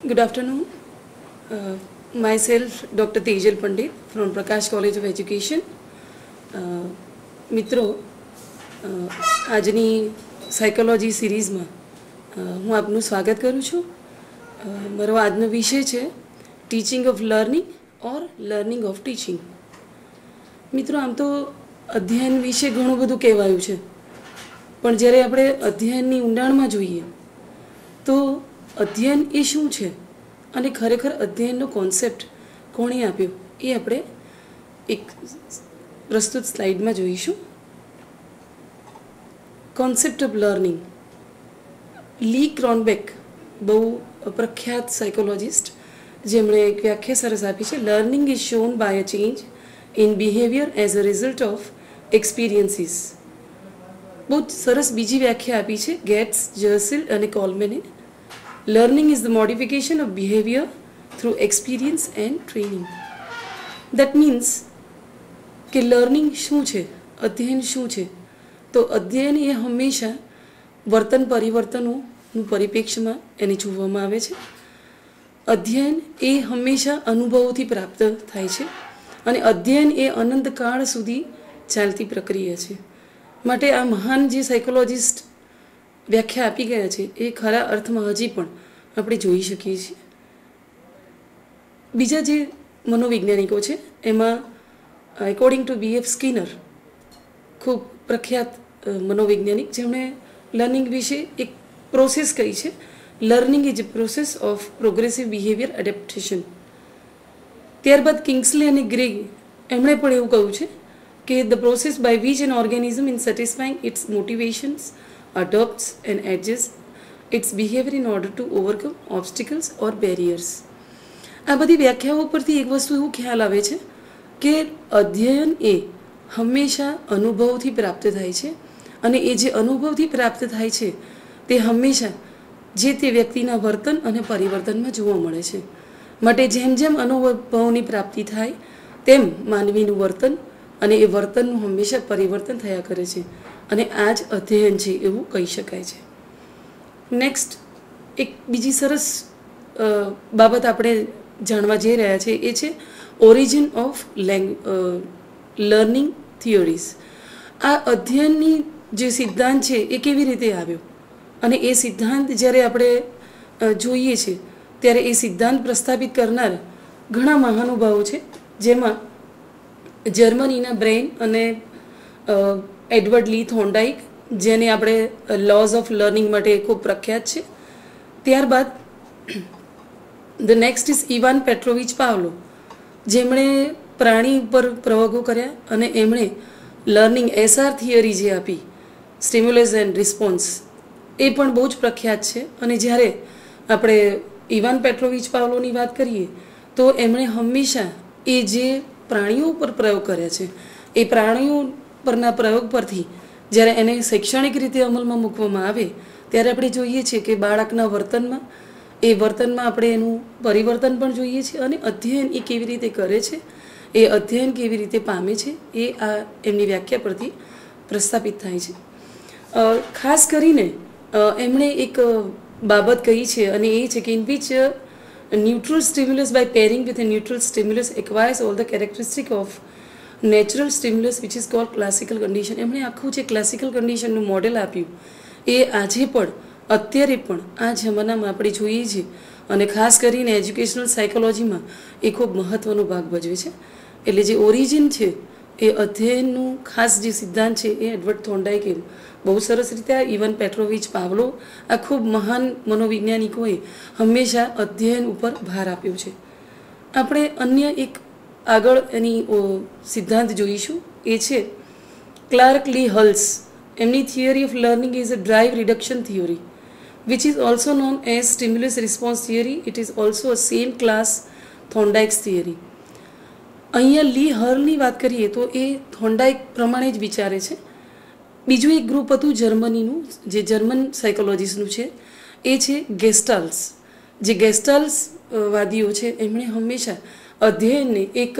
Good afternoon. Uh, myself, Dr. Tejal Pandit from Prakash College of Education. Uh, મિત્રો આજની psychology સિરીઝમાં હું આપનું સ્વાગત કરું છું મારો આજનો વિષય છે teaching of learning or learning of teaching મિત્રો આમ તો અધ્યયન વિશે ઘણું બધું કહેવાયું છે પણ જ્યારે આપણે અધ્યયનની ઊંડાણમાં જોઈએ તો અધ્યયન એ શું છે? અને ખરેખર અધ્યયનનો કોન્સેપ્ટ કોણે આપ્યો? એ આપણે એક પ્રસ્તુત સ્લાઇડમાં જોઈશું. Concept of learning Lee Cronbach બહુ પ્રખ્યાત સાયકોલોજિસ્ટ જેમણે એક વ્યાખ્યા સરસ આપી છે learning is shown by a change in behaviour as a result of experiences બહુ સરસ બીજી વ્યાખ્યા આપી છે ગેટ્સ જર્સિલ અને કોલમેને learning is the modification of behavior through experience and training that means કે લર્નિંગ શું છે? અધ્યયન શું છે? તો અધ્યયન એ હંમેશા વર્તન પરિવર્તનોનું પરિપ્રેક્ષ્યમાં એને જોવામાં આવે છે. અધ્યયન એ હંમેશા અનુભવોથી પ્રાપ્ત થાય છે અને અધ્યયન એ અનંતકાળ સુધી ચાલતી પ્રક્રિયા છે. માટે આ મહાન જે સાયકોલોજિસ્ટ વ્યાખ્યા આપી ગયા છે. એ ખરા અર્થમાં હજી પણ આપણે જોઈ શકીએ છીએ. બીજા જે મનોવૈજ્ઞાનિકો છે, એમાં according to B F Skinner ખૂબ પ્રખ્યાત મનોવૈજ્ઞાનિક જેમણે લર્નિંગ વિશે એક પ્રોસેસ કહી છે. Learning is process of progressive behaviour adaptation ત્યારબાદ કિંગ્સલે અને ગ્રેગ એમણે પણ એવું કહ્યું છે કે the process by which an organism in satisfying its motivations adopts and adjusts its behavior in order to overcome obstacles or barriers આ બધી વ્યાખ્યાઓ પરથી એક વસ્તુ એવું ખ્યાલ આવે છે કે અધ્યયન એ હંમેશા અનુભવથી પ્રાપ્ત થાય છે અને એ જે અનુભવથી પ્રાપ્ત થાય છે તે હંમેશા જે તે વ્યક્તિના વર્તન અને પરિવર્તનમાં જોવા મળે છે. માટે જેમ જેમ અનુભવની પ્રાપ્તિ થાય, તેમ માનવીનું વર્તન અને એ વર્તનનું હંમેશા પરિવર્તન થયા કરે છે. અને આ જ અધ્યયન છે એવું કહી શકાય છે. નેક્સ્ટ એક બીજી સરસ બાબત આપણે જાણવા જઈ રહ્યા છે, એ છે ઓરિજિન ઓફ લેંગ લર્નિંગ થિયોરીઝ આ અધ્યયનની જે સિદ્ધાંત છે, એ કેવી રીતે આવ્યો? અને એ સિદ્ધાંત જ્યારે આપણે જોઈએ છીએ ત્યારે એ સિદ્ધાંત પ્રસ્થાપિત કરનાર ઘણા મહાનુભાવો છે, જેમાં જર્મનીના બ્રેઇન અને એડવર્ડ લી થોન્ડાઇક જેને આપણે લોઝ ઓફ લર્નિંગ માટે ખૂબ પ્રખ્યાત છે. ત્યારબાદ, the next is Ivan Petrovich Pavlov, જેમણે પ્રાણી ઉપર પ્રયોગો કર્યા અને એમણે લર્નિંગ એસઆર થિયરી જે આપી, સ્ટિમ્યુલસ એન્ડ રિસ્પોન્સ, એ પણ બહુ જ પ્રખ્યાત છે. અને જ્યારે આપણે ઇવાન પેટ્રોવિચ પાવલોની વાત કરીએ, તો એમણે હંમેશા એ જે પ્રાણીઓ ઉપર પ્રયોગ કર્યા છે, એ પ્રાણીઓ પરના પ્રયોગ પરથી જ્યારે એને શૈક્ષણિક રીતે અમલમાં મૂકવામાં આવે, ત્યારે આપણે જોઈએ છીએ કે બાળકના વર્તનમાં, એ વર્તનમાં આપણે એનું પરિવર્તન પણ જોઈએ છીએ અને અધ્યયન એ કેવી રીતે કરે છે, એ અધ્યયન કેવી રીતે પામે છે, એ આ એમની વ્યાખ્યા પરથી પ્રસ્થાપિત થાય છે. ખાસ કરીને એમણે એક બાબત કહી છે અને એ છે કે in which neutral stimulus by pairing with a neutral stimulus acquires all the characteristic of natural stimulus which is called classical condition એમણે આખું જે ક્લાસિકલ કન્ડિશનનું મોડેલ આપ્યું, એ આજે પણ, અત્યારે પણ, આ જમાનામાં આપણે જોઈએ છીએ. અને ખાસ કરીને એજ્યુકેશનલ સાયકોલોજીમાં એ ખૂબ મહત્ત્વનો ભાગ ભજવે છે. એટલે જે ઓરિજિન છે, એ અધ્યયનનું ખાસ જે સિદ્ધાંત છે, એ એડવર્ડ થોન્ડાઇકે બહુ સરસ રીતે આ ઇવન પેટ્રોવિચ પાવલો, આ ખૂબ મહાન મનોવૈજ્ઞાનિકોએ હંમેશા અધ્યયન ઉપર ભાર આપ્યો છે. આપણે અન્ય એક આગળ એની સિદ્ધાંત જોઈશું. એ છે, ક્લાર્ક લી હલ્સ, એમની theory of learning is a drive reduction theory, which is also known as stimulus response theory. It is also a same class Thorndike's theory. અહીંયા લી હર્લની વાત કરીએ તો એ થોન્ડાઇક પ્રમાણે જ વિચારે છે. બીજું એક ગ્રુપ હતું જર્મનીનું, જે જર્મન સાયકોલોજીસ્ટનું છે. એ છે ગેસ્ટાલ્સ. જે ગેસ્ટાલ્સ વાદીઓ છે, એમણે હંમેશા અધ્યયનને એક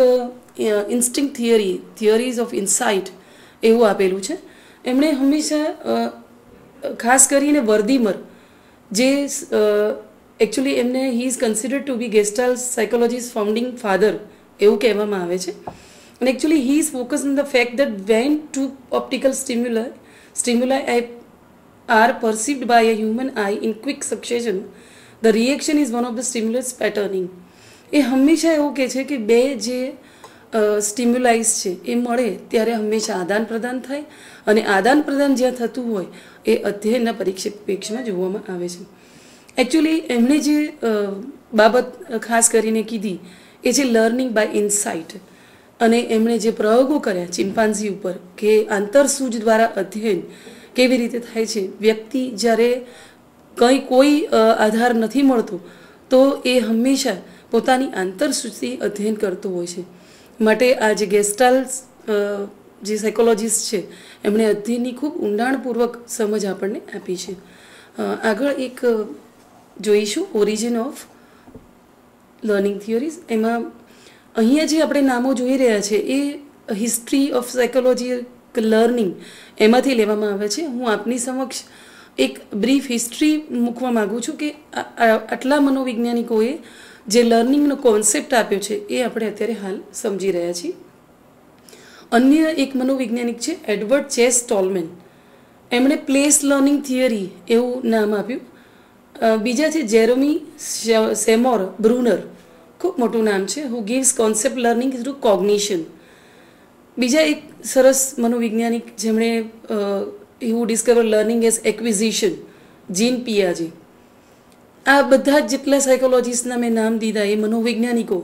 instinct theory theories of insight એવું આપેલું છે એમણે હંમેશા ખાસ કરીને વર્દીમર, જે એકચ્યુઅલી એમને he is considered to be Gestalt psychology's founding father એવું કહેવામાં આવે છે અને actually he is focus on the fact that when two optical stimuli I are perceived by a human eye in quick succession the reaction is one of the stimulus patterning. એ હંમેશા એવું કહે છે કે બે જે સ્ટિમ્યુલાઇઝ છે, એ મળે ત્યારે હંમેશા આદાન પ્રદાન થાય અને આદાન પ્રદાન જ્યાં થતું હોય, એ અધ્યયનના પરિપ્રેક્ષમાં જોવામાં આવે છે. એકચ્યુઅલી એમણે જે બાબત ખાસ કરીને કીધી, એ છે લર્નિંગ બાય ઇન્સાઇટ અને એમણે જે પ્રયોગો કર્યા ચિમ્પાન્ઝી ઉપર કે આંતરસૂજ દ્વારા અધ્યયન કેવી રીતે થાય છે, વ્યક્તિ જ્યારે કંઈ કોઈ આધાર નથી મળતો, તો એ હંમેશા પોતાની આંતરસૂચિ અધ્યયન કરતો હોય છે. માટે આ જે ગેસ્ટાલ્સ જે સાયકોલોજીસ્ટ છે, એમણે અધ્યયનની ખૂબ ઊંડાણપૂર્વક સમજ આપણને આપી છે. આગળ એક જોઈશું ઓરિજિન ઓફ લર્નિંગ થિયરીઝ એમાં અહીંયા જે આપણે નામો જોઈ રહ્યા છે, એ હિસ્ટ્રી ઓફ સાયકોલોજી લર્નિંગ એમાંથી લેવામાં આવે છે. હું આપની સમક્ષ એક બ્રીફ હિસ્ટ્રી મૂકવા માગું છું કે આટલા મનોવૈજ્ઞાનિકોએ જે લર્નિંગનો કોન્સેપ્ટ આપ્યો છે, એ આપણે અત્યારે હાલ સમજી રહ્યા છીએ. અન્ય એક મનોવૈજ્ઞાનિક છે, એડવર્ડ ચેસ ટોલમેન એમણે પ્લેસ લર્નિંગ થિયરી એવું નામ આપ્યું. બીજા છે, જેરોમી સેમોર બ્રુનર. ખૂબ મોટું નામ છે, who gives concept learning through cognition. બીજા એક સરસ મનોવૈજ્ઞાનિક જેમણે who discover learning as acquisition, Jean પિયાજી. આ બધા જેટલા સાયકોલોજીસ્ટના મેં નામ દીધા એ મનોવૈજ્ઞાનિકો,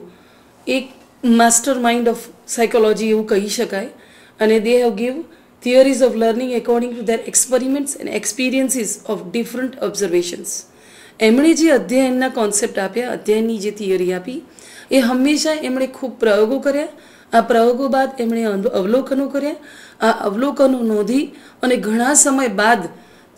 એક માસ્ટર માઇન્ડ ઓફ સાયકોલોજી એવું કહી શકાય. અને they have give theories of learning according to their experiments and experiences of different observations એમણે જે અધ્યયનના કોન્સેપ્ટ આપ્યા, અધ્યયનની જે થિયરી આપી, એ હંમેશા એમણે ખૂબ પ્રયોગો કર્યા. આ પ્રયોગો બાદ એમણે અવલોકનો કર્યા. આ અવલોકનો નોંધી અને ઘણા સમય બાદ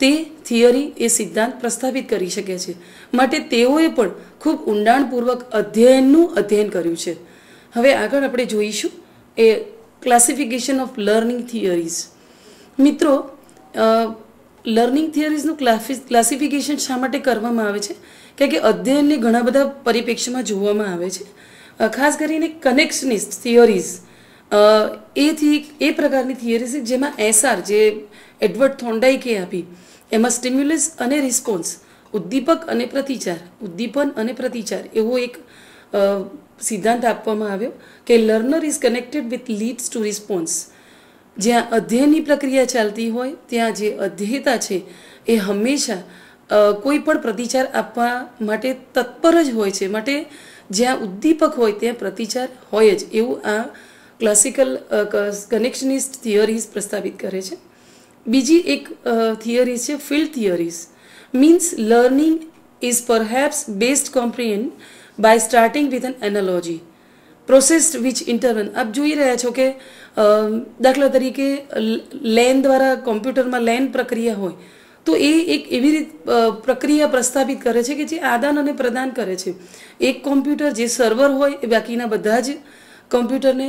તે થિયરી એ સિદ્ધાંત પ્રસ્થાપિત કરી શકે છે. માટે તેઓએ પણ ખૂબ ઊંડાણપૂર્વક અધ્યયનનું અધ્યયન કર્યું છે. હવે આગળ આપણે જોઈશું એ ક્લાસિફિકેશન ઓફ લર્નિંગ થિયરીઝ મિત્રો લર્નિંગ થિયરીઝનું ક્લાસિફિકેશન શા માટે કરવામાં આવે છે? કારણ કે અધ્યયનને ઘણા બધા પરિપ્રેક્ષ્યમાં જોવામાં આવે છે. ખાસ કરીને કનેક્શનિસ્ટ થિયરીઝ એથી, એ પ્રકારની થિયરીઝ જેમાં એસઆર જે એડવર્ડ થોન્ડાઈકે આપી. એમાં સ્ટિમ્યુલસ અને રિસ્પોન્સ, ઉદ્દીપક અને પ્રતિચાર, ઉદ્દીપન અને પ્રતિચાર એવો એક સિદ્ધાંત આપવામાં આવ્યો કે learner is connected with leads to response. જ્યાં અધ્યયનની પ્રક્રિયા ચાલતી હોય, ત્યાં જે અધ્યેતા છે, એ હંમેશા કોઈ પણ પ્રતિચાર આપવા માટે તત્પર જ હોય છે. માટે જ્યાં ઉદ્દીપક હોય, ત્યાં પ્રતિચાર હોય જ. એવું આ ક્લાસિકલ કનેક્શનિસ્ટ થિયરીઝ પ્રસ્તાવિત કરે છે. બીજી એક થિયરી છે field theories means learning is perhaps best comprehend by starting with an analogy processed which intervene આપ જોઈ રહ્યા છો કે દાખલા તરીકે લેન દ્વારા કોમ્પ્યુટરમાં લેન પ્રક્રિયા હોય, તો એ એક એવી રીત પ્રક્રિયા પ્રસ્થાપિત કરે છે કે જે આદાન અને પ્રદાન કરે છે. એક કોમ્પ્યુટર જે સર્વર હોય, એ બાકીના બધા જ કોમ્પ્યુટરને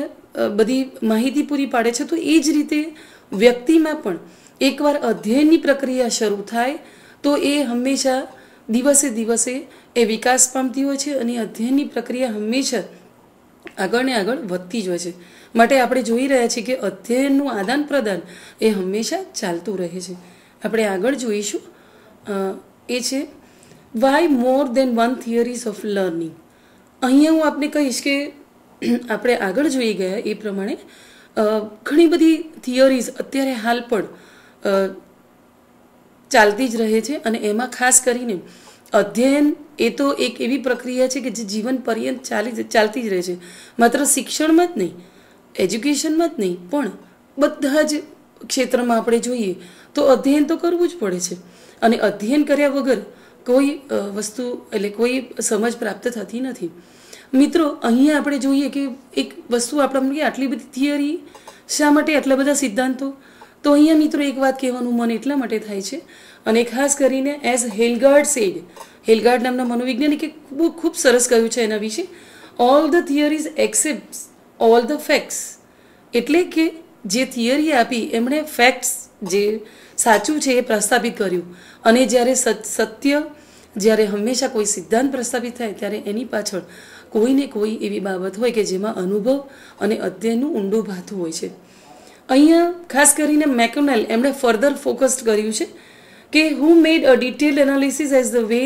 બધી માહિતી પૂરી પાડે છે, તો એ જ રીતે વ્યક્તિમાં પણ એકવાર અધ્યયનની પ્રક્રિયા શરૂ થાય, તો એ હંમેશા દિવસે દિવસે એ વિકાસ પામતી હોય છે અને અધ્યયનની પ્રક્રિયા હંમેશા આગળ ને આગળ વધતી જ હોય છે. માટે આપણે જોઈ રહ્યા છીએ કે અધ્યયનનું આદાન પ્રદાન એ હંમેશા ચાલતું રહે છે. આપણે આગળ જોઈશું એ છે why more than one theories of learning અહીંયા હું આપને કહીશ કે આપણે આગળ જોઈ ગયા એ પ્રમાણે ઘણી બધી થિયરીઝ અત્યારે હાલ પણ ચાલતી જ રહે છે અને એમાં ખાસ કરીને અધ્યયન એ તો એક એવી પ્રક્રિયા છે કે જે જીવન પર્યંત ચાલી ચાલતી જ રહે છે. માત્ર શિક્ષણમાં જ નહીં, એજ્યુકેશનમાં જ નહીં, પણ બધા જ ક્ષેત્રમાં આપણે જોઈએ તો અધ્યયન તો કરવું જ પડે છે. અને અધ્યયન કર્યા વગર કોઈ વસ્તુ એટલે કોઈ સમજ પ્રાપ્ત થતી નથી. મિત્રો, અહીંયા આપણે જોઈએ કે એક વસ્તુ આપણને આટલી બધી થિયરી શા માટે આટલા બધા સિદ્ધાંતો? તો અહીંયા મિત્રો એક વાત કહેવાનું મન એટલા માટે થાય છે અને ખાસ કરીને એઝ હેલગાર્ડ સેડ હેલગાર્ડ નામના મનોવૈજ્ઞાનિકે ખૂબ ખૂબ સરસ કહ્યું છે એના વિશે. All the theories accept all the facts એટલે કે જે થિયરી આપી એમણે ફેક્ટ્સ જે સાચું છે એ પ્રસ્થાપિત કર્યું. અને જ્યારે સત્ય જ્યારે હંમેશા કોઈ સિદ્ધાંત પ્રસ્થાપિત થાય ત્યારે એની પાછળ કોઈને કોઈ એવી બાબત હોય કે જેમાં અનુભવ અને અધ્યયનનું ઊંડું ભાથું હોય છે. અહીંયા ખાસ કરીને મેકોનેલ એમણે ફર્ધર ફોકસ્ડ કર્યું છે કે who made a detailed analysis as the way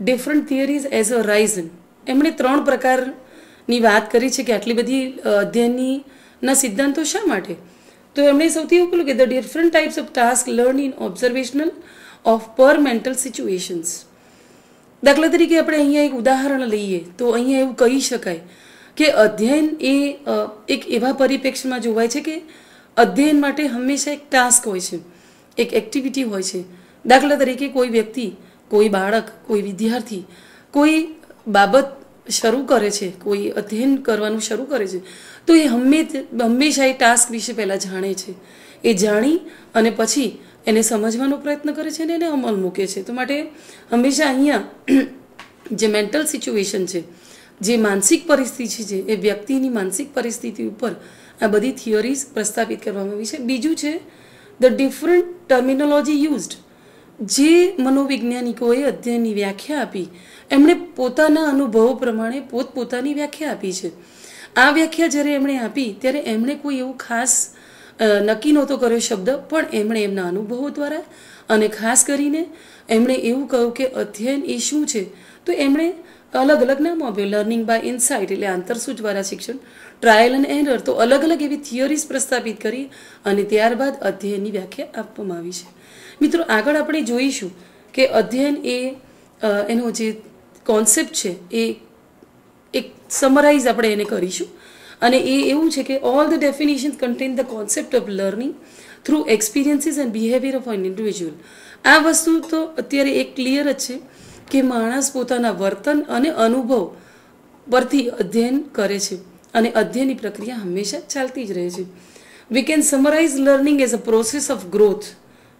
different theories as a risen એમણે ત્રણ પ્રકારની વાત કરી છે કે આટલી બધી અધ્યયનીના સિદ્ધાંતો શા માટે? તો એમણે સૌથી એવું કે the different types of task learn in observational of પર મેન્ટલ સિચ્યુએશન્સ દાખલા તરીકે આપણે અહીંયા એક ઉદાહરણ લઈએ તો અહીંયા એવું કહી શકાય કે અધ્યયન એ એક એવા પરિપ્રેક્ષ્યમાં જોવાય છે કે અધ્યયન માટે હંમેશા એક ટાસ્ક હોય છે, એક એક્ટિવિટી હોય છે. દાખલા તરીકે કોઈ વ્યક્તિ, કોઈ બાળક, કોઈ વિદ્યાર્થી, કોઈ બાબત શરૂ કરે છે, કોઈ અધ્યયન કરવાનું શરૂ કરે છે, તો એ હંમે હંમેશા એ ટાસ્ક વિશે પહેલાં જાણે છે. એ જાણી અને પછી એને સમજવાનો પ્રયત્ન કરે છે અને એને અમલ મૂકે છે. તો માટે હંમેશા અહીંયા જે મેન્ટલ સિચ્યુએશન છે, જે માનસિક પરિસ્થિતિ છે, એ વ્યક્તિની માનસિક પરિસ્થિતિ ઉપર આ બધી થિયરીઝ પ્રસ્થાપિત કરવામાં આવી છે. બીજું છે ધ ડિફરન્ટ ટર્મિનોલોજી યુઝડ જે મનોવૈજ્ઞાનિકોએ અધ્યયનની વ્યાખ્યા આપી, એમણે પોતાના અનુભવો પ્રમાણે પોતપોતાની વ્યાખ્યા આપી છે. આ વ્યાખ્યા જ્યારે એમણે આપી, ત્યારે એમણે કોઈ એવું ખાસ નક્કી નહોતો કર્યો શબ્દ, પણ એમણે એમના અનુભવો દ્વારા અને ખાસ કરીને એમણે એવું કહ્યું કે અધ્યયન એ શું છે? તો એમણે અલગ અલગ નામ આપ્યું લર્નિંગ બાય ઇનસાઇટ એટલે આંતરસૂચ દ્વારા શિક્ષણ. ટ્રાયલ એન્ડ એરર તો અલગ અલગ એવી થિયરીઝ પ્રસ્થાપિત કરી અને ત્યારબાદ અધ્યયનની વ્યાખ્યા આપવામાં આવી છે. મિત્રો, આગળ આપણે જોઈશું કે અધ્યયન એ એનો જે કોન્સેપ્ટ છે એ એક સમરાઇઝ આપણે એને કરીશું. અને એ એવું છે કે all the definition contain the concept of learning through experiences and behaviour of an individual આ વસ્તુ તો અત્યારે એક ક્લિયર જ છે. કે માણસ પોતાના વર્તન અને અનુભવ પરથી અધ્યયન કરે છે અને અધ્યયનની પ્રક્રિયા હંમેશા ચાલતી જ રહે છે. We can summarise learning as a process of growth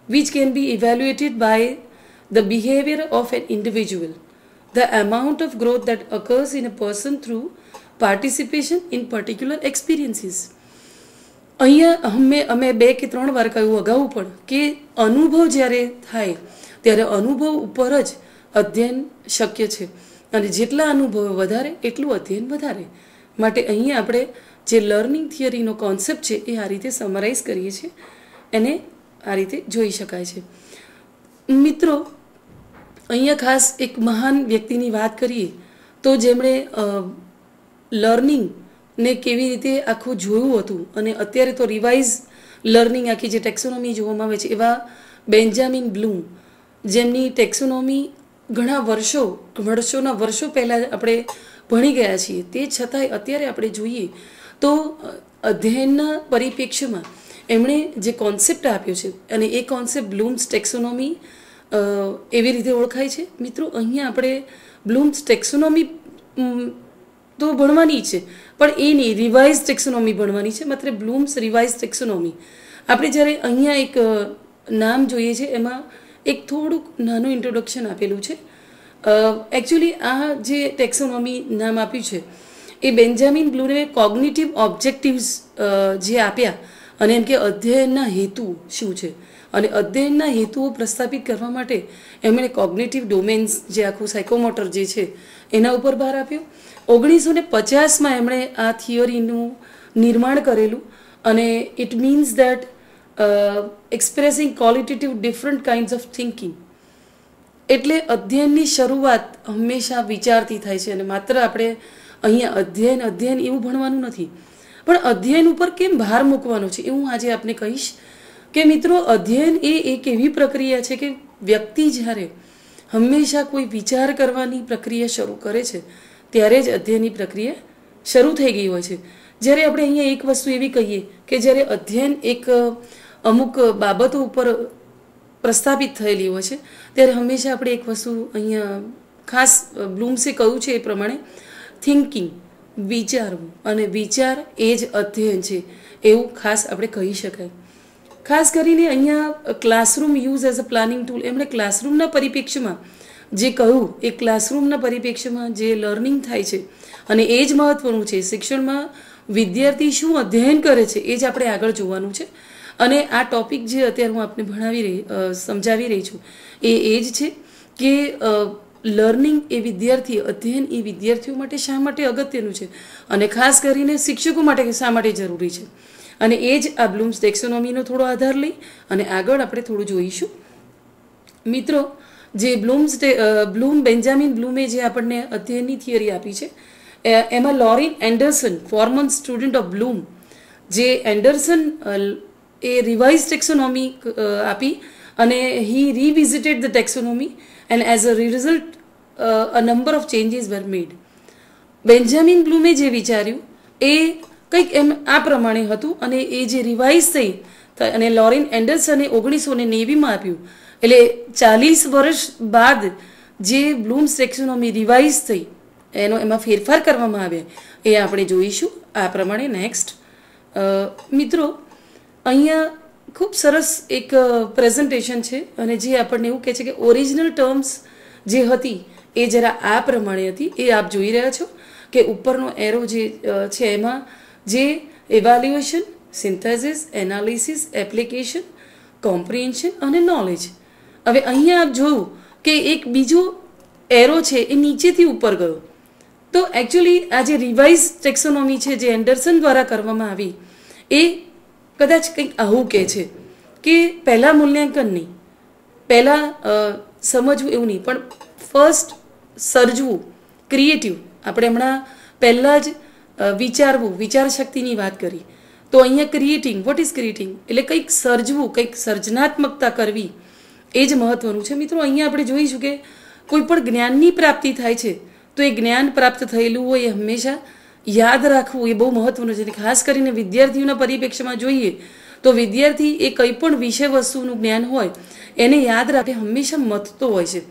which can be evaluated by the behaviour of an individual the amount of growth that occurs in a person through participation in particular experiences. અહીંયા અમે અમે બે કે ત્રણ વાર કહ્યું અગાઉ પણ કે અનુભવ જ્યારે થાય, ત્યારે અનુભવ ઉપર જ અધ્યયન શક્ય છે. અને જેટલા અનુભવ વધારે, એટલું અધ્યયન વધારે. માટે અહીંયા આપણે જે લર્નિંગ થિયરીનો કોન્સેપ્ટ છે, એ આ રીતે સમરાઇઝ કરીએ છીએ. એને આ રીતે જોઈ શકાય છે. મિત્રો, અહીંયા ખાસ એક મહાન વ્યક્તિની વાત કરીએ, તો જેમણે લર્નિંગને કેવી રીતે આખું જોયું હતું, અને અત્યારે તો રિવાઇઝ લર્નિંગ આખી જે ટેક્સોનોમી જોવામાં આવે છે, એવા બેન્જામિન બ્લૂમ જેમની ટેક્સોનોમી ઘણા વર્ષો, વર્ષોના વર્ષો પહેલાં આપણે ભણી ગયા છીએ. તે છતાંય અત્યારે આપણે જોઈએ તો, અધ્યયનના પરિપ્રેક્ષ્યમાં એમણે જે કોન્સેપ્ટ આપ્યો છે અને એ કોન્સેપ્ટ બ્લૂમ્સ ટેક્સોનોમી એવી રીતે ઓળખાય છે. મિત્રો, અહીંયા આપણે બ્લૂમ્સ ટેક્સોનોમી તો ભણવાની છે, પણ એ નહીં રિવાઇઝ ટેક્સોનોમી ભણવાની છે. માત્ર બ્લૂમ્સ રિવાઇઝ ટેક્સોનોમી આપણે જ્યારે અહીંયા એક નામ જોઈએ છે, એમાં એક થોડુંક નાનું ઇન્ટ્રોડક્શન આપેલું છે. એકચ્યુઅલી આ જે ટેક્સોનોમી નામ આપ્યું છે, એ બેન્જામિન બ્લુને કોગ્નિટિવ ઓબ્જેક્ટિવ્સ જે આપ્યા અને એમ કે અધ્યયનના હેતુ શું છે? અને અધ્યયનના હેતુઓ પ્રસ્થાપિત કરવા માટે એમણે કોગ્નેટિવ ડોમેન્સ જે આખું સાયકોમોટર જે છે, એના ઉપર ભાર આપ્યો. ઓગણીસો ને પચાસમાં એમણે આ થિયરીનું નિર્માણ કરેલું અને it means that expressing qualitative different kinds of thinking એટલે અધ્યયનની શરૂઆત હંમેશા વિચારથી થાય છે અને માત્ર આપણે અહીંયા અધ્યયન અધ્યયન એવું ભણવાનું નથી. પણ અધ્યયન ઉપર કેમ ભાર મૂકવાનો છે એ હું આજે આપને કહીશ કે મિત્રો, અધ્યયન એ એક એવી પ્રક્રિયા છે કે વ્યક્તિ જ્યારે હંમેશા કોઈ વિચાર કરવાની પ્રક્રિયા શરૂ કરે છે, ત્યારે જ અધ્યયનની પ્રક્રિયા શરૂ થઈ ગઈ હોય છે. જ્યારે આપણે અહીંયા એક વસ્તુ એવી કહીએ કે જ્યારે અધ્યયન એક અમુક બાબતો ઉપર પ્રસ્થાપિત થયેલી હોય છે. ત્યારે હંમેશા આપણે એક વસ્તુ અહીંયા ખાસ બ્લૂમ્સે કહ્યું છે એ પ્રમાણે થિંકિંગ વિચારવું. અને વિચાર એ જ અધ્યયન છે. એવું ખાસ આપણે કહી શકાય. ખાસ કરીને અહીંયા classroom use as a planning tool એમણે ક્લાસરૂમના પરિપ્રેક્ષ્યમાં જે કહ્યું, એ ક્લાસરૂમના પરિપ્રેક્ષ્યમાં જે લર્નિંગ થાય છે અને એ જ મહત્ત્વનું છે. શિક્ષણમાં વિદ્યાર્થી શું અધ્યયન કરે છે એ જ આપણે આગળ જોવાનું છે. અને આ ટોપિક જે અત્યારે હું આપને ભણાવી રહી સમજાવી રહી છું, એ એ જ છે કે લર્નિંગ એ વિદ્યાર્થી, અધ્યયન એ વિદ્યાર્થીઓ માટે શા માટે અગત્યનું છે? અને ખાસ કરીને શિક્ષકો માટે શા માટે જરૂરી છે? અને એ જ આ બ્લૂમ્સ ટેક્સોનોમીનો થોડો આધાર લઈ અને આગળ આપણે થોડું જોઈશું. મિત્રો, જે બ્લૂમ્સ બ્લૂમ, બેન્જામિન બ્લૂમે જે આપણને અધ્યયનની થિયરી આપી છે એમાં Lorin Anderson, former student of Bloom, જે એન્ડરસન એ રિવાઇઝ ટેક્સોનોમી આપી અને he revisited the taxonomy and as a result a number of changes were made Benjamin બ્લૂમે જે વિચાર્યું, એ કંઈક એમ આ પ્રમાણે હતું અને એ જે રિવાઇઝ થઈ અને લોરિન એન્ડરસને ઓગણીસો ને નેવીમાં આપ્યું. એટલે ચાલીસ વર્ષ બાદ જે બ્લૂમ્સ ટેક્સોનોમી રિવાઇઝ થઈ, એનો એમાં ફેરફાર કરવામાં આવ્યા. એ આપણે જોઈશું આ પ્રમાણે નેક્સ્ટ મિત્રો અહીંયા ખૂબ સરસ એક પ્રેઝન્ટેશન છે અને જે આપણને એવું કહે છે કે ઓરિજિનલ ટર્મ્સ જે હતી એ જરા આ પ્રમાણે હતી. એ આપ જોઈ રહ્યા છો કે ઉપરનો એરો જે છે એમાં જે evaluation synthesis analysis application comprehension અને નોલેજ હવે અહીંયા આપ જોયું કે એક બીજો એરો છે એ નીચેથી ઉપર ગયો. તો એકચ્યુઅલી આ જે રિવાઇઝ ટેક્સોનોમી છે જે એન્ડરસન દ્વારા કરવામાં આવી, એ કદાચ કંઈક આવું કહે છે કે પહેલાં મૂલ્યાંકન નહીં. પહેલાં સમજવું એવું નહીં, પણ ફર્સ્ટ સર્જવું ક્રિએટિવ આપણે હમણાં પહેલાં જ વિચારવું, વિચાર શક્તિની વાત કરી. તો અહીંયા ક્રિએટિંગ વોટ ઇઝ ક્રિએટિંગ એટલે કંઈક સર્જવું, કંઈક સર્જનાત્મકતા કરવી, એ જ મહત્વનું છે. મિત્રો, અહીંયા આપણે જોઈશું કે કોઈ પણ જ્ઞાનની પ્રાપ્તિ થાય છે, તો એ જ્ઞાન પ્રાપ્ત થયેલું હોય એ હંમેશા યાદ રાખવું એ બહુ મહત્વનું છે. ખાસ કરીને વિદ્યાર્થીઓના પરિપ્રેક્ષ્યમાં જોઈએ તો વિદ્યાર્થી એ કંઈ પણ વિષય વસ્તુનું જ્ઞાન હોય, એને યાદ રાખે હંમેશા મથતો હોય છે.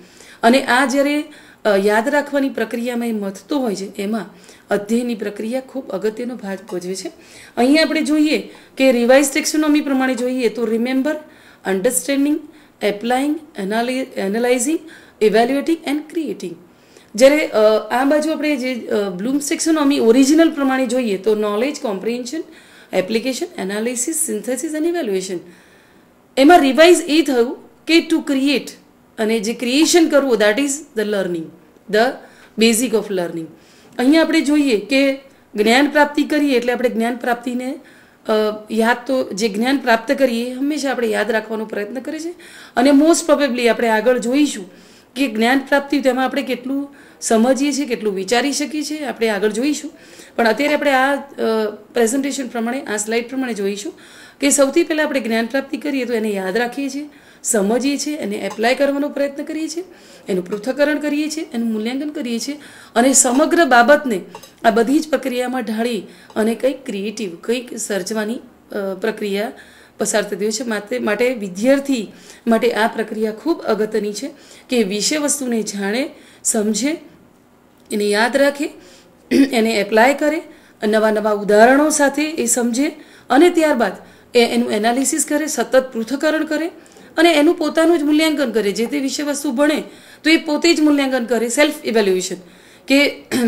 અને આ જ્યારે યાદ રાખવાની પ્રક્રિયામાં એ મથતો હોય છે, એમાં અધ્યયનની પ્રક્રિયા ખૂબ અગત્યનો ભાગ ભજવે છે. અહીંયા આપણે જોઈએ કે રિવાઇઝ ટેક્સોનોમી પ્રમાણે જોઈએ તો remember understanding applying analysing evaluating and creating જ્યારે આ બાજુ આપણે જે બ્લૂમ ટેક્સોનોમી ઓરિજિનલ પ્રમાણે જોઈએ તો knowledge comprehension application analysis synthesis અને ઇવેલ્યુએશન એમાં રિવાઇઝ એ થયું કે ટુ ક્રિએટ અને જે ક્રિએશન કરવું that is the learning the basic of learning અહીંયા આપણે જોઈએ કે જ્ઞાન પ્રાપ્તિ કરીએ એટલે આપણે જ્ઞાન પ્રાપ્તિને યાદ તો, જે જ્ઞાન પ્રાપ્ત કરીએ હંમેશા આપણે યાદ રાખવાનો પ્રયત્ન કરીએ છીએ અને મોસ્ટ પ્રોબેબલી આપણે આગળ જોઈશું કે જ્ઞાન પ્રાપ્તિ તેમાં આપણે કેટલું સમજીએ છીએ, કેટલું વિચારી શકીએ છીએ, આપણે આગળ જોઈશું. પણ અત્યારે આપણે આ પ્રેઝન્ટેશન પ્રમાણે, આ સ્લાઇડ પ્રમાણે જોઈશું કે સૌથી પહેલાં આપણે જ્ઞાન પ્રાપ્તિ કરીએ તો એને યાદ રાખીએ છીએ, સમજીએ છીએ, એને એપ્લાય કરવાનો પ્રયત્ન કરીએ છીએ, એનું પૃથ્થકરણ કરીએ છીએ, એનું મૂલ્યાંકન કરીએ છીએ અને સમગ્ર બાબતને આ બધી જ પ્રક્રિયામાં ઢાળી અને કંઈક ક્રિએટિવ કંઈક સર્જવાની પ્રક્રિયા પસાર થતી હોય છે. માટે માટે વિદ્યાર્થી માટે આ પ્રક્રિયા ખૂબ અગત્યની છે કે વિષય વસ્તુને જાણે સમજે, એને યાદ રાખે, એને એપ્લાય કરે નવા નવા ઉદાહરણો સાથે એ સમજે, અને ત્યારબાદ એ એનું એનાલિસિસ કરે, સતત પૃથ્થકરણ કરે, અને એનું પોતાનું જ મૂલ્યાંકન કરે. જે તે વિષય વસ્તુ ભણે, તો એ પોતે જ મૂલ્યાંકન કરે સેલ્ફ ઇવેલ્યુએશન કે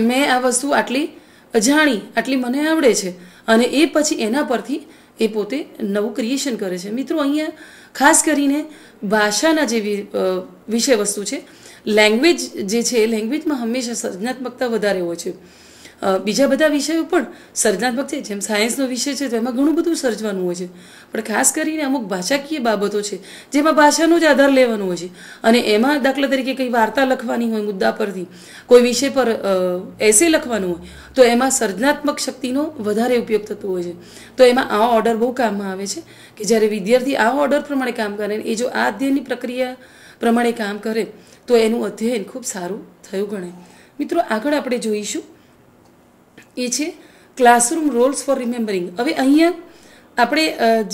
મેં આ વસ્તુ આટલી જાણી આટલી મને આવડે છે, અને એ પછી એના પરથી એ પોતે નવું ક્રિએશન કરે છે. મિત્રો, અહીંયા ખાસ કરીને ભાષાના જે વિષય વસ્તુ છે લેંગ્વેજ જે છે એ લેંગ્વેજમાં હંમેશા સર્જનાત્મકતા વધારે હોય છે. બીજા બધા વિષયો પણ સર્જનાત્મક છે. જેમ સાયન્સનો વિષય છે, તો એમાં ઘણું બધું સર્જવાનું હોય છે. પણ ખાસ કરીને અમુક ભાષાકીય બાબતો છે, જેમાં ભાષાનો જ આધાર લેવાનો હોય છે. અને એમાં દાખલા તરીકે કંઈ વાર્તા લખવાની હોય, મુદ્દા પરથી, કોઈ વિષય પર એસે લખવાનું હોય, તો એમાં સર્જનાત્મક શક્તિનો વધારે ઉપયોગ થતો હોય છે. તો એમાં આ ઓર્ડર બહુ કામમાં આવે છે કે જ્યારે વિદ્યાર્થી આ ઓર્ડર પ્રમાણે કામ કરે એ જો આ અધ્યયનની પ્રક્રિયા પ્રમાણે કામ કરે તો એનું અધ્યયન ખૂબ સારું થયું ગણે. મિત્રો, આગળ આપણે જોઈશું. એ છે ક્લાસરૂમ રોલ્સ ફોર રિમેમ્બરિંગ હવે અહીંયા આપણે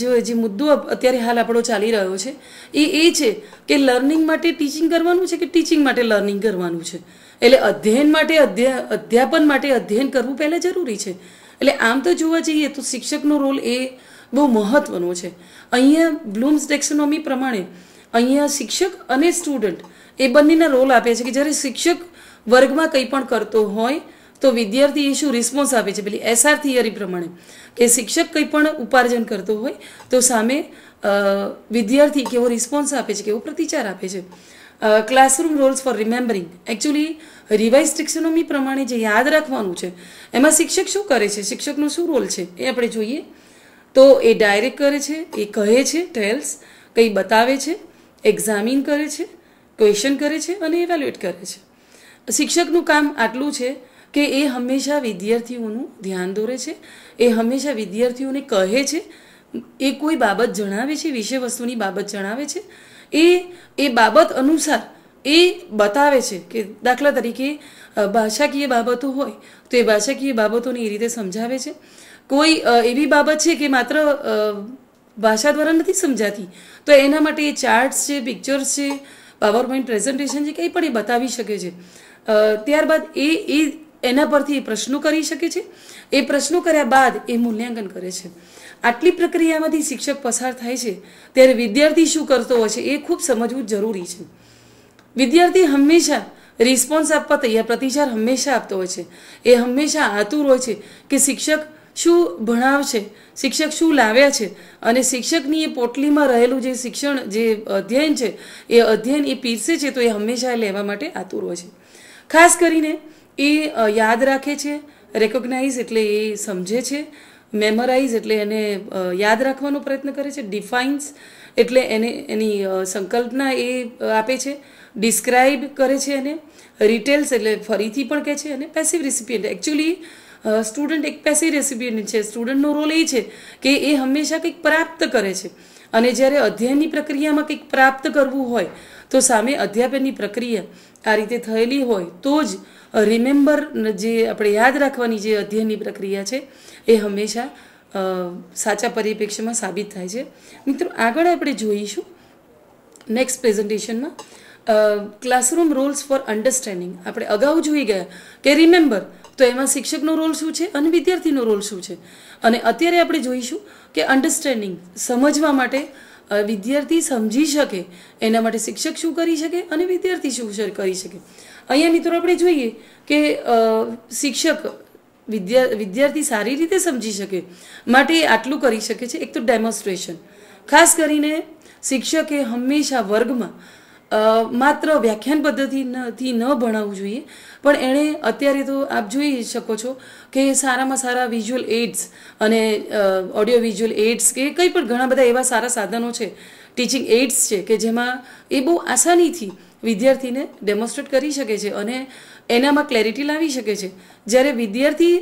જો, જે મુદ્દો અત્યારે હાલ આપણો ચાલી રહ્યો છે, એ એ છે કે લર્નિંગ માટે ટીચિંગ કરવાનું છે કે ટીચિંગ માટે લર્નિંગ કરવાનું છે? એટલે અધ્યયન માટે અધ્યાપન માટે અધ્યયન કરવું પહેલાં જરૂરી છે. એટલે આમ તો જોવા જઈએ તો શિક્ષકનો રોલ એ બહુ મહત્વનો છે. અહીંયા બ્લૂમ્સ ટેક્સોનોમી પ્રમાણે અહીંયા શિક્ષક અને સ્ટુડન્ટ એ બંનેના રોલ આપે છે કે જ્યારે શિક્ષક વર્ગમાં કંઈ પણ કરતો હોય, તો વિદ્યાર્થી એ શું રિસ્પોન્સ આપે છે? પેલી એસઆર થિયરી પ્રમાણે. કે શિક્ષક કંઈ પણ ઉપાર્જન કરતો હોય, તો સામે વિદ્યાર્થી કેવો રિસ્પોન્સ આપે છે, કેવો પ્રતિચાર આપે છે. Classroom roles for remembering actually revise taxonomy પ્રમાણે જે યાદ રાખવાનું છે, એમાં શિક્ષક શું કરે છે? શિક્ષકનો શું રોલ છે? એ આપણે જોઈએ. તો એ ડાયરેક્ટ કરે છે, એ કહે છે ટેલ્સ કંઈ બતાવે છે એક્ઝામિન કરે છે ક્વેશ્ચન કરે છે અને ઇવેલ્યુએટ કરે છે. શિક્ષકનું કામ આટલું છે કે એ હંમેશા વિદ્યાર્થીઓનું ધ્યાન દોરે છે, એ હંમેશા વિદ્યાર્થીઓને કહે છે, એ કોઈ બાબત જણાવે છે, વિષય વસ્તુની બાબત જણાવે છે, એ એ બાબત અનુસાર એ બતાવે છે કે દાખલા તરીકે ભાષાકીય બાબતો હોય તો એ ભાષાકીય બાબતોને એ રીતે સમજાવે છે. કોઈ એવી બાબત છે કે માત્ર ભાષા દ્વારા નથી સમજાતી, તો એના માટે એ ચાર્ટ્સ છે પિક્ચર્સ છે પાવર પોઈન્ટ પ્રેઝન્ટેશન છે કંઈ પણ એ બતાવી શકે છે. ત્યારબાદ એ એ એના પરથી એ પ્રશ્નો કરી શકે છે. એ પ્રશ્નો કર્યા બાદ એ મૂલ્યાંકન કરે છે. આટલી પ્રક્રિયામાંથી શિક્ષક પસાર થાય છે, ત્યારે વિદ્યાર્થી શું કરતો હોય છે એ ખૂબ સમજવું જરૂરી છે. વિદ્યાર્થી હંમેશા રિસ્પોન્સ આપવા તૈયાર, પ્રતિસાદ હંમેશા આપતો હોય છે. એ હંમેશા આતુર હોય છે કે શિક્ષક શું ભણાવશે શિક્ષક શું લાવ્યા છે? અને શિક્ષકની એ પોટલીમાં રહેલું જે શિક્ષણ, જે અધ્યયન છે, એ અધ્યયન એ પીરસે છે તો એ હંમેશા લેવા માટે આતુર હોય છે. ખાસ કરીને એ યાદ રાખે છે રેકોગ્નાઇઝ એટલે એ સમજે છે મેમરાઇઝ એટલે એને યાદ રાખવાનો પ્રયત્ન કરે છે ડિફાઇન્સ એટલે એને, એની સંકલ્પના એ આપે છે ડિસ્ક્રાઇબ કરે છે એને રિટેલ્સ એટલે ફરીથી પણ કહે છે અને પેસિવ રિસિપિયન્ટ એકચ્યુઅલી સ્ટુડન્ટ એક પેસી રેસિપિયન્ટ છે. સ્ટુડન્ટનો રોલ એ છે કે એ હંમેશા કંઈક પ્રાપ્ત કરે છે. અને જ્યારે અધ્યયનની પ્રક્રિયામાં કંઈક પ્રાપ્ત કરવું હોય, તો સામે અધ્યાપનની પ્રક્રિયા આ રીતે થયેલી હોય, તો જ રિમેમ્બર જે આપણે યાદ રાખવાની જે અધ્યયનની પ્રક્રિયા છે, એ હંમેશા સાચા પરિપ્રેક્ષ્યમાં સાબિત થાય છે. મિત્રો, આગળ આપણે જોઈશું નેક્સ્ટ પ્રેઝન્ટેશનમાં ક્લાસરૂમ રોલ્સ ફોર અન્ડરસ્ટેન્ડિંગ આપણે અગાઉ જોઈ ગયા કે રિમેમ્બર તો એમાં શિક્ષકનો રોલ શું છે અને વિદ્યાર્થીનો રોલ શું છે? અને અત્યારે આપણે જોઈશું કે અન્ડરસ્ટેન્ડિંગ સમજવા માટે વિદ્યાર્થી સમજી શકે, એના માટે શિક્ષક શું કરી શકે અને વિદ્યાર્થી શું કરી શકે. અહીંયા મિત્રો આપણે જોઈએ કે શિક્ષક વિદ્યા, વિદ્યાર્થી સારી રીતે સમજી શકે, માટે આટલું કરી શકે છે. એક તો ડેમોન્સ્ટ્રેશન ખાસ કરીને શિક્ષકે હંમેશા વર્ગમાં માત્ર વ્યાખ્યાન પદ્ધતિથી ન ભણાવવું જોઈએ, પણ એણે અત્યારે તો આપ જોઈ શકો છો કે સારામાં સારા વિઝ્યુઅલ એઇડ્સ અને ઓડિયો વિઝ્યુઅલ એઇડ્સ કે કંઈ પણ ઘણા બધા એવા સારા સાધનો છે ટીચિંગ એઇડ્સ છે કે જેમાં એ બહુ આસાનીથી વિદ્યાર્થીને ડેમોન્સ્ટ્રેટ કરી શકે છે અને એનામાં ક્લેરિટી લાવી શકે છે. જ્યારે વિદ્યાર્થી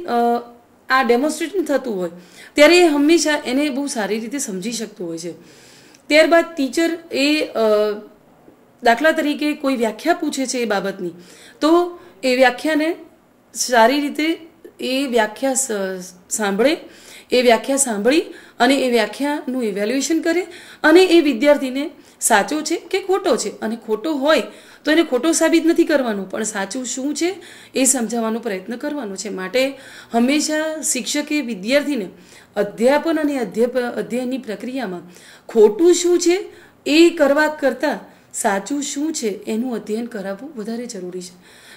આ ડેમોન્સ્ટ્રેટ થતું હોય, ત્યારે એ હંમેશા એને બહુ સારી રીતે સમજી શકતું હોય છે. ત્યારબાદ ટીચર એ દાખલા તરીકે કોઈ વ્યાખ્યા પૂછે છે એ બાબતની, તો એ વ્યાખ્યાને સારી રીતે એ વ્યાખ્યા સાંભળે, એ વ્યાખ્યા સાંભળી અને એ વ્યાખ્યાનું ઇવેલ્યુએશન કરે અને એ વિદ્યાર્થીને સાચો છે કે ખોટો છે? અને ખોટો હોય તો એને ખોટો સાબિત નથી કરવાનું, પણ સાચું શું છે એ સમજાવવાનો પ્રયત્ન કરવાનો છે. માટે હંમેશા શિક્ષકે વિદ્યાર્થીને અધ્યાપન અને અધ્યાપ, અધ્યયનની પ્રક્રિયામાં ખોટું શું છે એ કરવા કરતાં સાચું શું છે એનું અધ્યયન કરાવવું વધારે જરૂરી છે.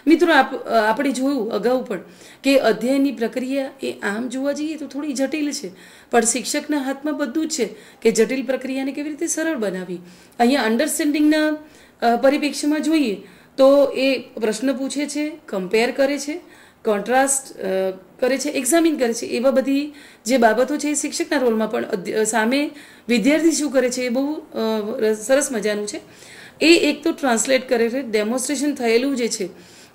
મિત્રો, આપ, આપણે જોયું અગાઉ પણ કે અધ્યયનની પ્રક્રિયા એ આમ જોવા જઈએ તો થોડી જટિલ છે, પણ શિક્ષકના હાથમાં બધું જ છે કે જટિલ પ્રક્રિયાને કેવી રીતે સરળ બનાવી અહીંયા અન્ડરસ્ટેન્ડિંગના પરિપ્રેક્ષ્યમાં જોઈએ તો એ પ્રશ્ન પૂછે છે કમ્પેર કરે છે કોન્ટ્રાસ્ટ કરે છે એક્ઝામિન કરે છે. એવા બધી જે બાબતો છે એ શિક્ષકના રોલમાં પણ સામે વિદ્યાર્થી શું કરે છે એ બહુ સરસ મજાનું છે. એ એક તો ટ્રાન્સલેટ કરે છે ડેમોન્સ્ટ્રેશન થયેલું જે છે,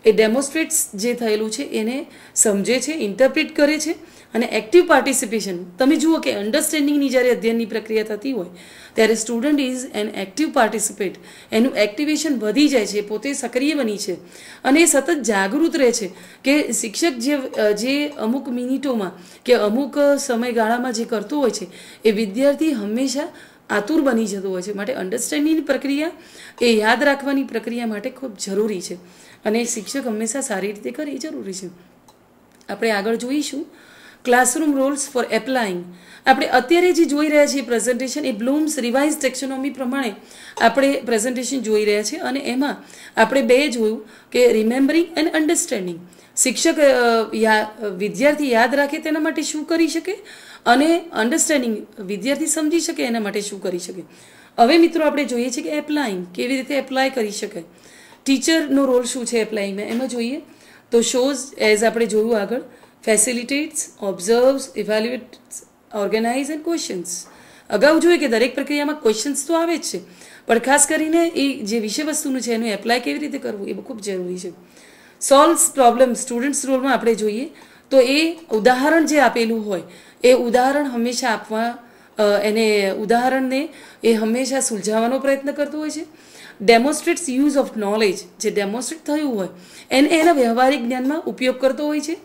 એ ડેમોન્સ્ટ્રેટ્સ જે થયેલું છે, એને સમજે છે ઇન્ટરપ્રિટ કરે છે, અને એક્ટિવ પાર્ટિસિપેશન તમે જુઓ કે અન્ડરસ્ટેન્ડિંગની જ્યારે અધ્યયનની પ્રક્રિયા થતી હોય, ત્યારે student is an active participate એનું એક્ટિવેશન વધી જાય છે, પોતે સક્રિય બની છે, અને એ સતત જાગૃત રહે છે કે શિક્ષક જે જે અમુક મિનિટોમાં કે અમુક સમયગાળામાં જે કરતો હોય છે, એ વિદ્યાર્થી હંમેશા આતુર બની જતો હોય છે. માટે અન્ડરસ્ટેન્ડિંગની પ્રક્રિયા એ યાદ રાખવાની પ્રક્રિયા માટે ખૂબ જરૂરી છે. અને શિક્ષક હંમેશા સારી રીતે કરે એ જરૂરી છે. આપણે આગળ જોઈશું. ક્લાસરૂમ રોલ્સ ફોર એપ્લાઇંગ આપણે અત્યારે જે જોઈ રહ્યા છીએ પ્રેઝન્ટેશન એ બ્લૂમ્સ રિવાઇઝ ટેક્સોનોમી પ્રમાણે આપણે પ્રેઝન્ટેશન જોઈ રહ્યા છીએ અને એમાં આપણે બે જોયું કે રિમેમ્બરિંગ એન્ડ અન્ડરસ્ટેન્ડિંગ શિક્ષક વિદ્યાર્થી યાદ રાખે તેના માટે શું કરી શકે? અને અન્ડરસ્ટેન્ડિંગ વિદ્યાર્થી સમજી શકે એના માટે શું કરી શકે. હવે મિત્રો આપણે જોઈએ છીએ કે એપ્લાઇંગ કેવી રીતે એપ્લાય કરી શકાય ટીચરનો રોલ શું છે એપ્લાઇંગમાં એમાં જોઈએ તો શોઝ એઝ આપણે જોયું આગળ facilitates observes evaluates organise and questions અગાઉ જોઈએ કે દરેક પ્રક્રિયામાં ક્વેશ્ચન્સ તો આવે જ છે. પણ ખાસ કરીને એ જે વિષય વસ્તુનું છે એનું એપ્લાય કેવી રીતે કરવું એ ખૂબ જરૂરી છે. સોલ્વ પ્રોબ્લેમ સ્ટુડન્ટ્સ રોલમાં આપણે જોઈએ તો એ ઉદાહરણ જે આપેલું હોય એ ઉદાહરણ હંમેશા આપવા એને ઉદાહરણને એ હંમેશા સુલઝાવવાનો પ્રયત્ન કરતો હોય છે. ડેમોન્સ્ટ્રેટ્સ યુઝ ઓફ નોલેજ જે ડેમોન્સ્ટ્રેટ થયું હોય, એને એના વ્યવહારિક જ્ઞાનમાં ઉપયોગ કરતો હોય છે.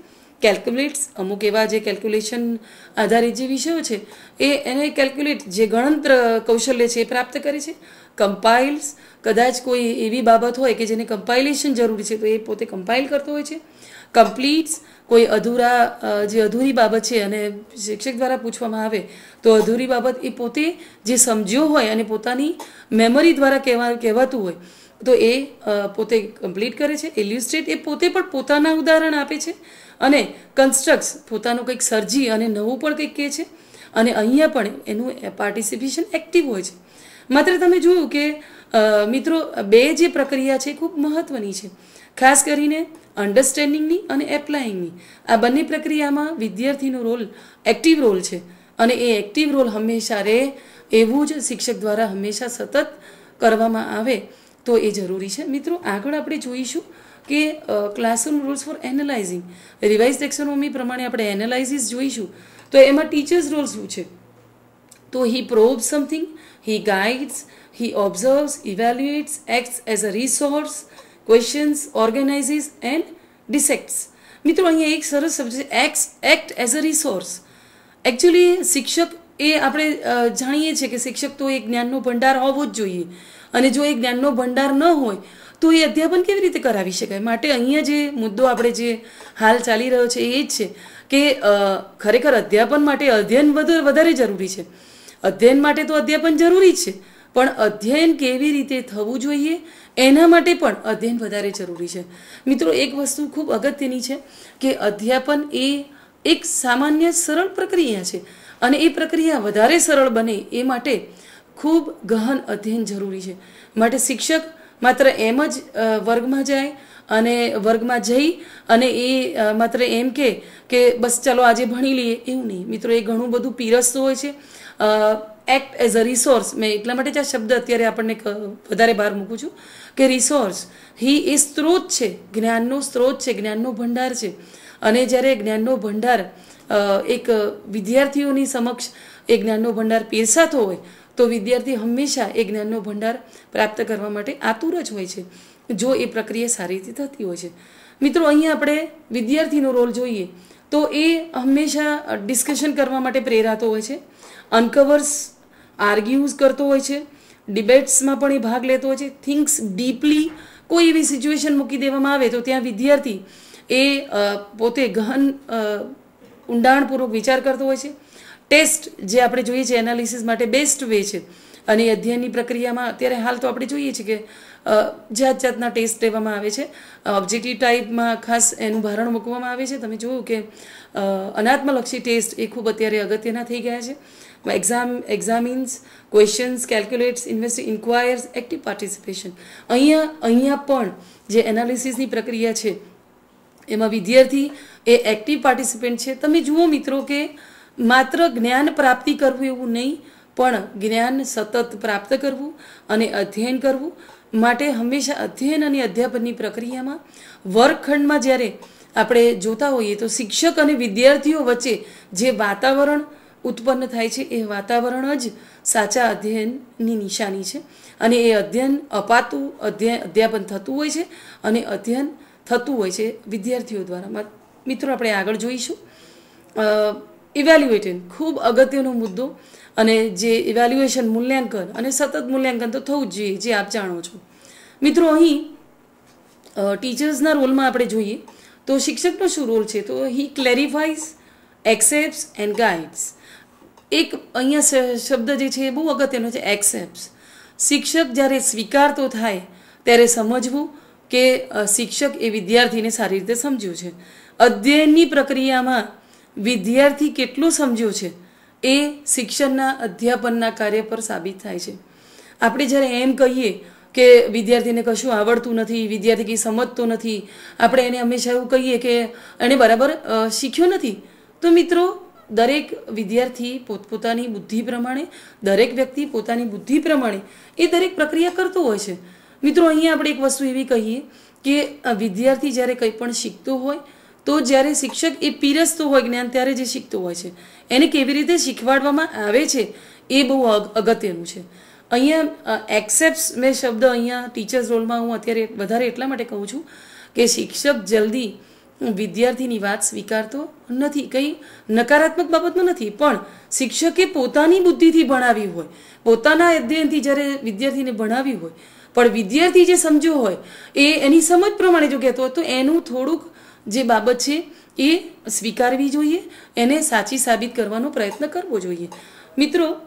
કેલ્ક્યુલેટ્સ અમુક એવા જે કેલ્ક્યુલેશન આધારિત જે વિષયો છે, એ એને કેલ્ક્યુલેટ જે ગણતંત્ર કૌશલ્ય છે એ પ્રાપ્ત કરે છે. કમ્પાઇલ્સ કદાચ કોઈ એવી બાબત હોય કે જેને કમ્પાઇલેશન જરૂરી છે, તો એ પોતે કમ્પાઇલ કરતો હોય છે. કમ્પ્લીટ્સ કોઈ અધૂરા જે અધૂરી બાબત છે અને શિક્ષક દ્વારા પૂછવામાં આવે, તો અધૂરી બાબત એ પોતે જે સમજ્યો હોય અને પોતાની મેમરી દ્વારા કહેવા, કહેવાતું હોય, તો એ પોતે કમ્પ્લીટ કરે છે. ઇલ્યુસ્ટ્રેટ એ પોતે પણ પોતાના ઉદાહરણ આપે છે અને કન્સ્ટ્રક્ટ્સ પોતાનું કંઈક સર્જી અને નવું પણ કંઈક કહે છે અને અહીંયા પણ એનું પાર્ટિસિપેશન એક્ટિવ હોય છે. માત્ર તમે જોયું કે મિત્રો, બે જે પ્રક્રિયા છે ખૂબ મહત્વની છે. ખાસ કરીને અન્ડરસ્ટેન્ડિંગની અને એપ્લાયિંગની આ બંને પ્રક્રિયામાં વિદ્યાર્થીનો રોલ એક્ટિવ રોલ છે અને એ એક્ટિવ રોલ હંમેશા રહે એવું જ શિક્ષક દ્વારા હંમેશા સતત કરવામાં આવે તો એ જરૂરી છે. મિત્રો, આગળ આપણે જોઈશું કે classroom rules for analysing revise taxonomy પ્રમાણે આપણે એનાલાઇઝિસ જોઈશું. તો એમાં ટીચર્સ રોલ શું છે? તો he probe something he guides he observes evaluates acts as a resource questions organises and dissects મિત્રો, અહીંયા એક સરસ શબ્દ છે x act as a resource actually શિક્ષક એ આપણે જાણીએ છીએ કે શિક્ષક તો એ જ્ઞાનનો ભંડાર હોવો જ જોઈએ. અને જો એ જ્ઞાનનો ભંડાર ન હોય, તો એ અધ્યાપન કેવી રીતે કરાવી શકાય? માટે અહીંયા જે મુદ્દો આપણે જે હાલ ચાલી રહ્યો છે, એ જ છે કે ખરેખર અધ્યાપન માટે અધ્યયન વધારે જરૂરી છે. અધ્યયન માટે તો અધ્યાપન જરૂરી છે, પણ અધ્યયન કેવી રીતે થવું જોઈએ? એના માટે પણ અધ્યયન વધારે જરૂરી છે. મિત્રો, એક વસ્તુ ખૂબ અગત્યની છે કે અધ્યાપન એ એક સામાન્ય સરળ પ્રક્રિયા છે અને એ પ્રક્રિયા વધારે સરળ બને એ માટે ખૂબ ગહન અધ્યયન જરૂરી છે. માટે શિક્ષક માત્ર એમ જ વર્ગમાં જાય અને વર્ગમાં જઈ અને એ માત્ર એમ કે બસ ચાલો આજે ભણી લઈએ. એવું નહીં. મિત્રો, એ ઘણું બધું પીરસતું હોય છે. એક્ટ એઝ અ રિસોર્સ મેં એટલા માટે જ આ શબ્દ અત્યારે આપણને વધારે બહાર મૂકું છું કે રિસોર્સ હી એ સ્ત્રોત છે. જ્ઞાનનો સ્ત્રોત છે. જ્ઞાનનો ભંડાર છે. અને જ્યારે જ્ઞાનનો ભંડાર એક વિદ્યાર્થીઓની સમક્ષ એ જ્ઞાનનો ભંડાર પીરસાતો હોય, તો વિદ્યાર્થી હંમેશા એ જ્ઞાનનો ભંડાર પ્રાપ્ત કરવા માટે આતુર જ હોય છે, જો એ પ્રક્રિયા સારી રીતે થતી હોય છે. મિત્રો, અહીંયા આપણે વિદ્યાર્થીનો રોલ જોઈએ, તો એ હંમેશા ડિસ્કશન કરવા માટે પ્રેરાતો હોય છે. અનકવર્સ આર્ગ્યુઝ કરતો હોય છે, ડિબેટ્સમાં પણ એ ભાગ લેતો હોય છે, થિંક્સ ડીપલી કોઈ એવી સિચ્યુએશન મૂકી દેવામાં આવે તો ત્યાં વિદ્યાર્થી એ પોતે ગહન ઊંડાણપૂર્વક વિચાર કરતો હોય છે. ટેસ્ટ જે આપણે જોઈએ છીએ એનાલિસિસ માટે બેસ્ટ વે છે. અને અધ્યયનની પ્રક્રિયામાં અત્યારે હાલ તો આપણે જોઈએ છીએ કે જાત જાતના ટેસ્ટ લેવામાં આવે છે. ઓબ્જેક્ટિવ ટાઈપમાં ખાસ એનું ભારણ મૂકવામાં આવે છે. તમે જોયું કે અનાત્મલક્ષી ટેસ્ટ એ ખૂબ અત્યારે અગત્યના થઈ ગયા છે. Exam examines questions calculates invest inquires active participation અહીંયા અહીંયા પણ જે એનાલિસિસની પ્રક્રિયા છે, એમાં વિદ્યાર્થી એ એક્ટિવ પાર્ટિસિપેન્ટ છે. તમે જુઓ મિત્રો કે માત્ર જ્ઞાન પ્રાપ્તિ કરવું એવું નહીં, પણ જ્ઞાન સતત પ્રાપ્ત કરવું અને અધ્યયન કરવું માટે હંમેશા અધ્યયન અને અધ્યાપનની પ્રક્રિયામાં વર્ગખંડમાં જ્યારે આપણે જોતા હોઈએ તો શિક્ષક અને વિદ્યાર્થીઓ વચ્ચે જે વાતાવરણ ઉત્પન્ન થાય છે. એ વાતાવરણ જ સાચા અધ્યયનની નિશાની છે. અને એ અધ્યયન અપાતું અધ્યયન અધ્યાપન થતું હોય છે અને અધ્યયન થતું હોય છે વિદ્યાર્થીઓ દ્વારા. મિત્રો, આપણે આગળ જોઈશું. ઇવેલ્યુએટેડ ખૂબ અગત્યનો મુદ્દો અને જે ઇવેલ્યુએશન મૂલ્યાંકન અને સતત મૂલ્યાંકન તો થવું જ જોઈએ, જે આપ જાણો છો. મિત્રો, અહીં ટીચર્સના રોલમાં આપણે જોઈએ તો શિક્ષકનો શું રોલ છે? તો he clarifies accept and guides એક અહીંયા શબ્દ જે છે એ બહુ અગત્યનો છે એક્સેપ્ટ શિક્ષક જ્યારે સ્વીકારતો થાય, ત્યારે સમજવું કે શિક્ષક એ વિદ્યાર્થીને સારી રીતે સમજ્યું છે. અધ્યયનની પ્રક્રિયામાં વિદ્યાર્થી કેટલું સમજ્યો છે, એ શિક્ષણના અધ્યાપનના કાર્ય પર સાબિત થાય છે. આપણે જ્યારે એમ કહીએ કે વિદ્યાર્થીને કશું આવડતું નથી, વિદ્યાર્થી કંઈ સમજતો નથી, આપણે એને હંમેશા એવું કહીએ કે, એણે બરાબર શીખ્યો નથી. તો મિત્રો, દરેક વિદ્યાર્થી પોતપોતાની બુદ્ધિ પ્રમાણે, દરેક વ્યક્તિ પોતાની બુદ્ધિ પ્રમાણે એ દરેક પ્રક્રિયા કરતો હોય છે. મિત્રો, અહીંયા આપણે એક વસ્તુ એવી કહીએ કે વિદ્યાર્થી જ્યારે કંઈ પણ શીખતો હોય, તો જ્યારે શિક્ષક એ પીરસતો હોય જ્ઞાન, ત્યારે જે શીખતો હોય છે, એને કેવી રીતે શીખવાડવામાં આવે છે, એ બહુ અગ- અગત્યનું છે. અહીંયા એક્સેપ્ટ મેં શબ્દ અહીંયા ટીચર્સ રોલમાં હું અત્યારે વધારે એટલા માટે કહું છું કે શિક્ષક જલ્દી વિદ્યાર્થીની વાત સ્વીકારતો નથી. કંઈ નકારાત્મક બાબતમાં નથી, પણ શિક્ષકે પોતાની બુદ્ધિથી ભણાવી હોય, પોતાના અધ્યયનથી જ્યારે વિદ્યાર્થીને ભણાવી હોય, પણ વિદ્યાર્થી જે સમજ્યો હોય, એ એની સમજ પ્રમાણે જો કહેતો હોય, તો એનું થોડુંક જે બાબત છે, એ સ્વીકારવી જોઈએ, એને સાચી સાબિત કરવાનો પ્રયત્ન કરવો જોઈએ. મિત્રો,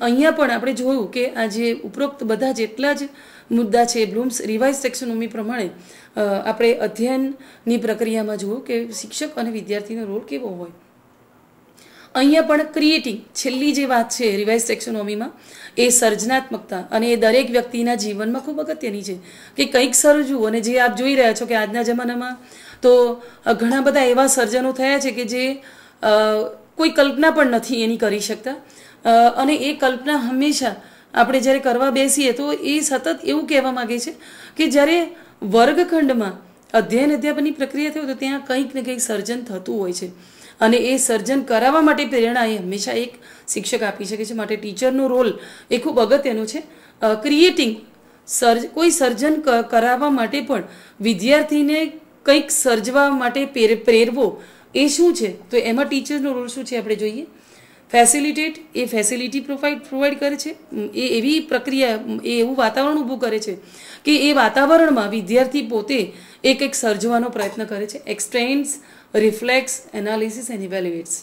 અહીંયા પણ આપણે જોયું કે આ જે ઉપરોક્ત બધા જેટલા જ મુદ્દા છે, બ્લૂમ્સ રિવાઇઝ ટેક્સોનોમી પ્રમાણે આપણે અધ્યયનની પ્રક્રિયામાં જુઓ કે શિક્ષક અને વિદ્યાર્થીનો રોલ કેવો હોય. અહીંયા પણ ક્રિએટિંગ છેલ્લી જે વાત છે રિવાઇઝ ટેક્સોનોમીમાં એ સર્જનાત્મકતા અને એ દરેક વ્યક્તિના જીવનમાં ખૂબ અગત્યની છે. કે કંઈક સર્જવું અને જે આપ જોઈ રહ્યા છો કે આજના જમાનામાં તો ઘણા બધા એવા સર્જનો થયા છે કે જે કોઈ કલ્પના પણ નથી એની કરી શકતા. અને એ કલ્પના હંમેશા આપણે જ્યારે કરવા બેસીએ તો એ સતત એવું કહેવા માગે છે કે જ્યારે વર્ગખંડમાં અધ્યયન અધ્યાપનની પ્રક્રિયા થાય તો ત્યાં કંઈક ને કંઈક સર્જન થતું હોય છે. અને એ સર્જન કરાવવા માટે પ્રેરણા એ હંમેશા એક શિક્ષક આપી શકે છે. માટે ટીચરનો રોલ એ ખૂબ અગત્યનો છે. ક્રિએટિંગ સર્જ, કોઈ સર્જન કરાવવા માટે પણ વિદ્યાર્થીને કંઈક સર્જવા માટે પ્રેરવો એ શું છે? તો એમાં ટીચરનો રોલ શું છે? આપણે જોઈએ. ફેસિલિટેટ એ ફેસિલિટી પ્રોવાઈડ પ્રોવાઈડ કરે છે. એ એવી પ્રક્રિયા એ એવું વાતાવરણ ઊભું કરે છે કે એ વાતાવરણમાં વિદ્યાર્થી પોતે એ કંઈક સર્જવાનો પ્રયત્ન કરે છે. Extends reflects analysis and evaluates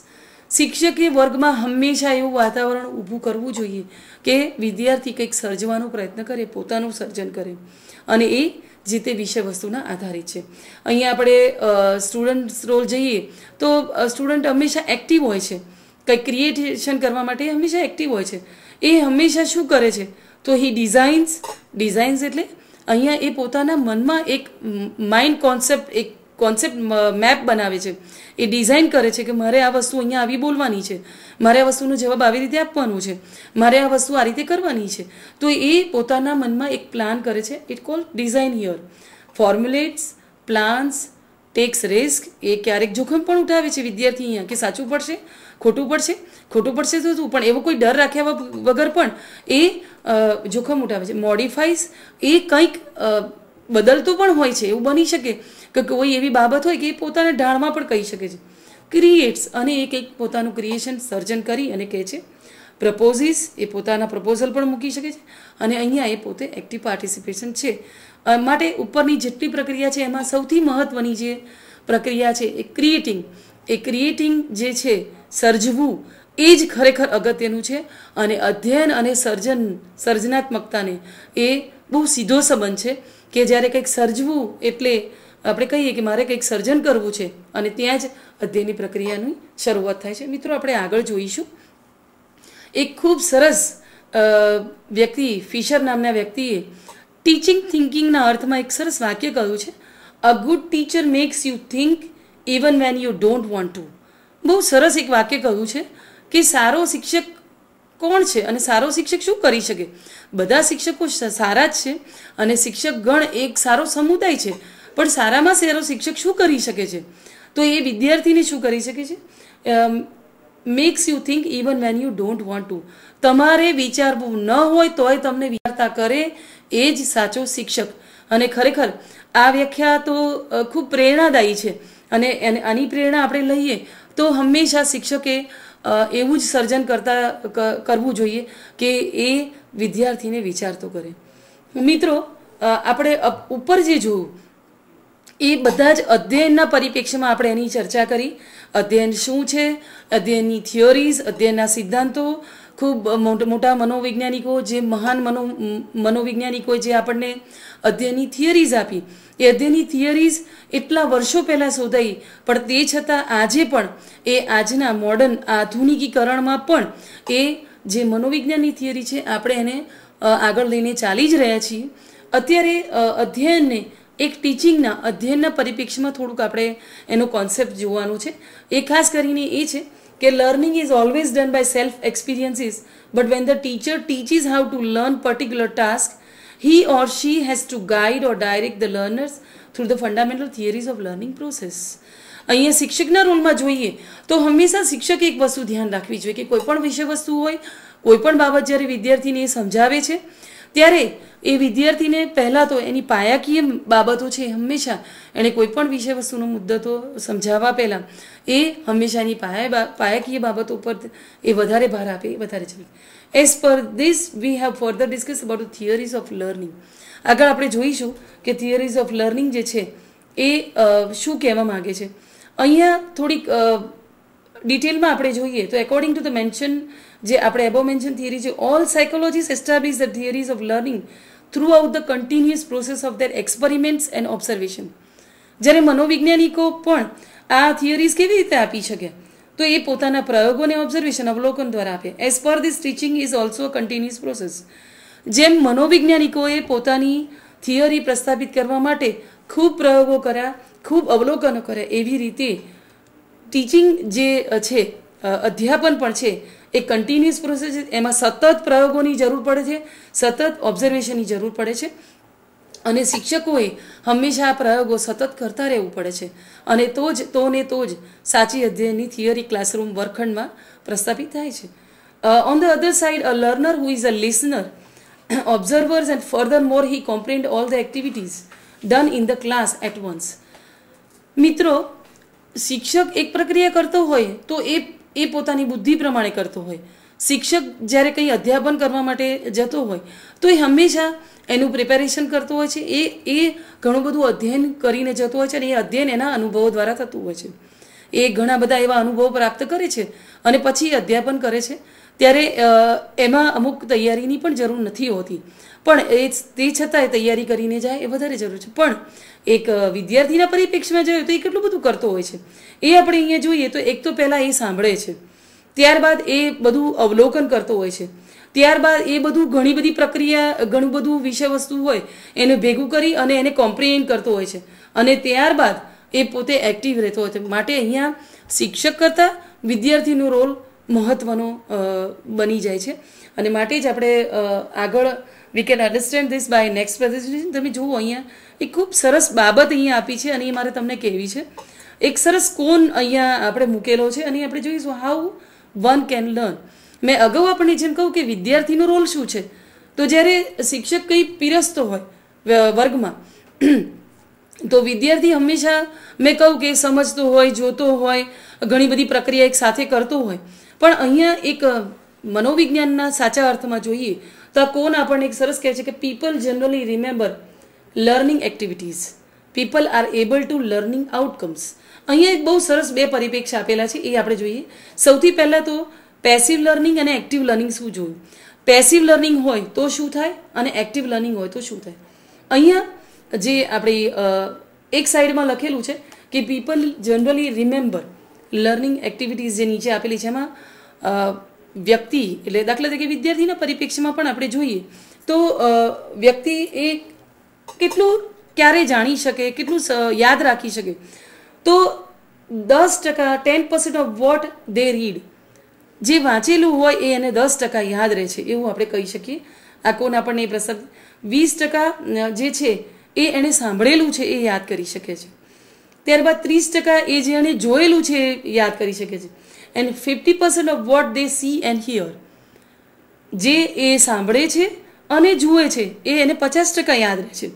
શિક્ષકે વર્ગમાં હંમેશા એવું વાતાવરણ ઊભું કરવું જોઈએ કે વિદ્યાર્થી કંઈક સર્જવાનો પ્રયત્ન કરે, પોતાનું સર્જન કરે. અને એ જે તે વિષય વસ્તુના આધારિત છે. અહીંયા આપણે સ્ટુડન્ટ રોલ જઈએ તો સ્ટુડન્ટ હંમેશા એક્ટિવ હોય છે. કંઈક ક્રિએટેશન કરવા માટે હંમેશા એક્ટિવ હોય છે. એ હંમેશા શું કરે છે? તો હી ડિઝાઇન્સ ડિઝાઇન્સ એટલે અહીંયા એ પોતાના મનમાં એક માઇન્ડ કોન્સેપ્ટ એક કોન્સેપ્ટ મેપ બનાવે છે. એ ડિઝાઇન કરે છે કે મારે આ વસ્તુ અહીંયા આવી બોલવાની છે. મારે આ વસ્તુનો જવાબ આવી રીતે આપવાનું છે. મારે આ વસ્તુ આ રીતે કરવાની છે. તો એ પોતાના મનમાં એક પ્લાન કરે છે. It call design here formulates plans takes risk એ ક્યારેક જોખમ પણ ઉઠાવે છે વિદ્યાર્થી અહીંયા કે સાચું પડશે? ખોટું પડશે? ખોટું પડશે તો શું? પણ એવો કોઈ ડર રાખ્યા વગર પણ એ જોખમ ઉઠાવે છે. મોડિફાઈસ એ કંઈક બદલતું પણ હોય છે. એવું બની શકે કે કોઈ એવી બાબત હોય કે એ પોતાના ઢાળમાં પણ કહી શકે છે. ક્રિએટ્સ અને એ કંઈક પોતાનું ક્રિએશન સર્જન કરી અને કહે છે પ્રપોઝિસ એ પોતાના પ્રપોઝલ પણ મૂકી શકે છે અને અહીંયા એ પોતે એક્ટિવ પાર્ટિસિપેશન છે. માટે ઉપરની જેટલી પ્રક્રિયા છે એમાં સૌથી મહત્વની જે પ્રક્રિયા છે એ ક્રિએટિંગ એ ક્રિએટિંગ જે છે સર્જવું, એ જ ખરેખર અગત્યનું છે. અને અધ્યયન અને સર્જન, સર્જનાત્મકતાને એ બહુ સીધો સંબંધ છે કે જ્યારે કંઈક સર્જવું એટલે આપણે કહીએ કે મારે કંઈક સર્જન કરવું છે અને ત્યાં જ અધ્યયનની પ્રક્રિયાની શરૂઆત થાય છે. મિત્રો, આપણે આગળ જોઈશું. એક ખૂબ સરસ વ્યક્તિ, ફિશર નામના વ્યક્તિએ ટીચિંગ થિંકિંગના અર્થમાં એક સરસ વાક્ય કહ્યું છે. A good teacher makes you think even when you don't want to બહુ સરસ એક વાક્ય કહ્યું છે કે સારો શિક્ષક કોણ છે અને સારો શિક્ષક શું કરી શકે? બધા શિક્ષકો સારા જ છે અને શિક્ષક ગણ એક સારો સમુદાય છે, પણ સારામાં સારો શિક્ષક શું કરી શકે છે? તો એ વિદ્યાર્થીને શું કરી શકે છે? Makes you think even when you don't want to તમારે વિચારવું ન હોય તોય તમને વિચારતા કરે એ જ સાચો શિક્ષક. અને ખરેખર આ વ્યાખ્યા તો ખૂબ પ્રેરણાદાયી છે. અને એને- આની પ્રેરણા આપણે લઈએ તો હંમેશા શિક્ષકે એવું જ સર્જન કરતા કરવું જોઈએ કે એ વિદ્યાર્થીને વિચારતો કરે. મિત્રો આપણે ઉપર જે જોયું, એ બધા જ અધ્યયનના પરિપ્રેક્ષ્યમાં આપણે એની ચર્ચા કરી. અધ્યયન શું છે? અધ્યયનની થિયોરીઝ અધ્યયનના સિદ્ધાંતો ખૂબ મોટા મનોવૈજ્ઞાનિકો, જે મહાન મનો, મનોવૈજ્ઞાનિકોએ જે આપણને અધ્યયનની થિયરીઝ આપી, એ અધ્યયનની થિયરીઝ એટલા વર્ષો પહેલાં શોધાઈ, પણ તે છતાં આજે પણ એ આજના મોડર્ન આધુનિકીકરણમાં પણ એ જે મનોવિજ્ઞાનની થિયરી છે, આપણે એને આગળ લઈને ચાલી જ રહ્યા છીએ. અત્યારે અધ્યયનને, એક ટીચિંગના અધ્યયનના પરિપ્રેક્ષમાં થોડુંક આપણે એનો કોન્સેપ્ટ જોવાનું છે. એ ખાસ કરીને એ છે કે learning is always done by self experiences but when the teacher teaches how to learn particular task he or she has to guide or direct the learners through the fundamental theories of learning process. અહીંયા શિક્ષકના રોલમાં જોઈએ તો હંમેશા શિક્ષકે એક વસ્તુ ધ્યાન રાખવી જોઈએ કે કોઈ પણ વિષય વસ્તુ હોય, કોઈ પણ બાબત જ્યારે વિદ્યાર્થીને સમજાવે છે ત્યારે એ વિદ્યાર્થીને પહેલાં તો એની પાયાકીય બાબતો છે હંમેશા એણે કોઈ પણ વિષય વસ્તુનો મુદ્દો તો સમજાવવા પહેલાં એ હંમેશા એની પાયા પાયાકીય બાબતો ઉપર એ વધારે ભાર આપે વધારે છે as per this we have further discuss about theories of learning આગળ આપણે જોઈશું કે થિયરીઝ ઓફ લર્નિંગ જે છે એ શું કહેવા માગે છે. અહીંયા થોડીક ડિટેલમાં આપણે જોઈએ તો એકોર્ડિંગ ટુ ધ મેન્શન જે આપણે એબોમેન્શન થિયરી છે all સાયકોલોજીસ establish the theories of learning throughout the continuous process of their experiments and observation જ્યારે મનોવૈજ્ઞાનિકો પણ આ થિયરીઝ કેવી રીતે આપી શકે? તો એ પોતાના પ્રયોગોને ઓબ્ઝર્વેશન અવલોકન દ્વારા આપે. As per this teaching is also continuous process જેમ મનોવૈજ્ઞાનિકોએ પોતાની થિયરી પ્રસ્થાપિત કરવા માટે ખૂબ પ્રયોગો કર્યા, ખૂબ અવલોકનો કર્યા, એવી રીતે ટીચિંગ જે છે અધ્યાપન પણ છે એ કન્ટિન્યુઅસ પ્રોસેસ છે. એમાં સતત પ્રયોગોની જરૂર પડે છે, સતત ઓબ્ઝર્વેશનની જરૂર પડે છે અને શિક્ષકોએ હંમેશા આ પ્રયોગો સતત કરતા રહેવું પડે છે. અને તો જ, તો ને તો જ સાચી અધ્યયનની થિયરી ક્લાસરૂમ વર્ગખંડમાં પ્રસ્થાપિત થાય છે. On the other side a learner who is a listener observers and furthermore he comprehend all the activities done in the class at once મિત્રો, શિક્ષક એક પ્રક્રિયા કરતો હોય તો એ એ પોતાની બુદ્ધિ પ્રમાણે કરતો હોય. શિક્ષક જ્યારે કંઈ અધ્યાપન કરવા માટે જતો હોય, તો એ હંમેશા એનું પ્રિપેરેશન કરતો હોય છે. એ એ ઘણું બધું અધ્યયન કરીને જતો હોય છે અને એ અધ્યયન એના અનુભવો દ્વારા થતું હોય છે. એ ઘણા બધા એવા અનુભવો પ્રાપ્ત કરે છે અને પછી અધ્યાપન કરે છે. ત્યારે એમાં અમુક તૈયારીની પણ જરૂર નથી હોતી. પણ એ તે છતાંય તૈયારી કરીને જાય એ વધારે જરૂર છે. પણ એક વિદ્યાર્થીના પરિપ્રેક્ષમાં જોઈએ તો એ કેટલું બધું કરતો હોય છે. એ આપણે અહીંયા જોઈએ તો એક તો પહેલાં એ સાંભળે છે. ત્યારબાદ એ બધું અવલોકન કરતો હોય છે. ત્યારબાદ એ બધું ઘણી બધી પ્રક્રિયા, ઘણું બધું વિષય વસ્તુ હોય એને ભેગું કરી અને એને કોમ્પ્રિહેન્ડ કરતો હોય છે. અને ત્યારબાદ એ પોતે એક્ટિવ રહેતો હોય છે. માટે અહીંયા શિક્ષક કરતાં વિદ્યાર્થીનો રોલ મહત્ત્વનો બની જાય છે. અને માટે જ આપણે આગળ we can understand this by next presentation તમે જુઓ અહીંયા એક ખૂબ સરસ બાબત અહીંયા આપી છે અને એ મારે તમને કહેવી છે. એક સરસ કોન અહીંયા આપણે મૂકેલો છે અને આપણે જોઈશું હાઉ વન કેન લર્ન મેં અગાઉ આપણને જેમ કહું કે વિદ્યાર્થીનો રોલ શું છે? તો જ્યારે શિક્ષક કંઈ પીરસતો હોય વર્ગમાં, તો વિદ્યાર્થી હંમેશા મેં કહું કે સમજતો હોય, જોતો હોય, ઘણી બધી પ્રક્રિયા એક સાથે કરતો હોય. પણ અહીંયા એક મનોવિજ્ઞાનના સાચા અર્થમાં જોઈએ તો આ કોન આપણને એક સરસ કહે છે કે people generally remember learning activities people are able to learning outcomes અહીંયા એક બહુ સરસ બે પરિપ્રેક્ષ આપેલા છે, એ આપણે જોઈએ. સૌથી પહેલાં તો પેસિવ લર્નિંગ અને એક્ટિવ લર્નિંગ શું જોયું? પેસિવ લર્નિંગ હોય તો શું થાય અને એક્ટિવ લર્નિંગ હોય તો શું થાય? અહીંયા જે આપણી એક સાઈડમાં લખેલું છે કે people generally remember learning activities જે નીચે આપેલી છે એમાં વ્યક્તિ, એટલે દાખલા તરીકે વિદ્યાર્થીના પરિપ્રેક્ષ્યમાં પણ આપણે જોઈએ, તો વ્યક્તિ એ કેટલું ક્યારે જાણી શકે, કેટલું યાદ રાખી શકે? તો દસ ટકા, ten percent of what they read જે વાંચેલું હોય એ એને દસ ટકા યાદ રહે છે, એવું આપણે કહી શકીએ. આ કોણ આપણને એ પ્રસંગ? વીસ ટકા જે છે એ એણે સાંભળેલું છે, એ યાદ કરી શકે છે. ત્યારબાદ ત્રીસ ટકા એ જે એણે જોયેલું છે, એ યાદ કરી શકે છે. And fifty percent of what they see and hear જે એ સાંભળે છે અને જુએ છે, એ એને પચાસ ટકા યાદ રહે છે.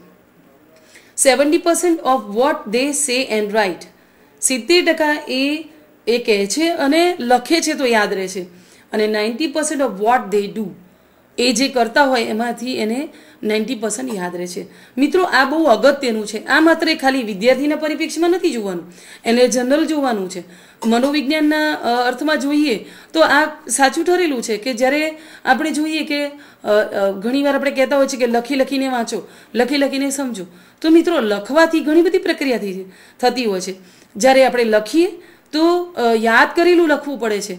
Seventy percent of what they say and write સિત્તેર ટકા એ એ કહે છે અને લખે છે તો યાદ રહે છે. અને ninety percent of what they do એ જે કરતા હોય એમાંથી એને નાઇન્ટી પર્સન્ટ યાદ રહે છે. મિત્રો, આ બહુ અગત્યનું છે. આ માત્ર ખાલી વિદ્યાર્થીના પરિપ્રેક્ષમાં નથી જોવાનું, એને જનરલ જોવાનું છે. મનોવિજ્ઞાનના અર્થમાં જોઈએ તો આ સાચું ઠરેલું છે કે જ્યારે આપણે જોઈએ કે ઘણીવાર આપણે કહેતા હોય છે કે લખી લખીને વાંચો, લખી લખીને સમજો. તો મિત્રો, લખવાથી ઘણી બધી પ્રક્રિયાથી થતી હોય છે. જ્યારે આપણે લખીએ તો યાદ કરેલું લખવું પડે છે.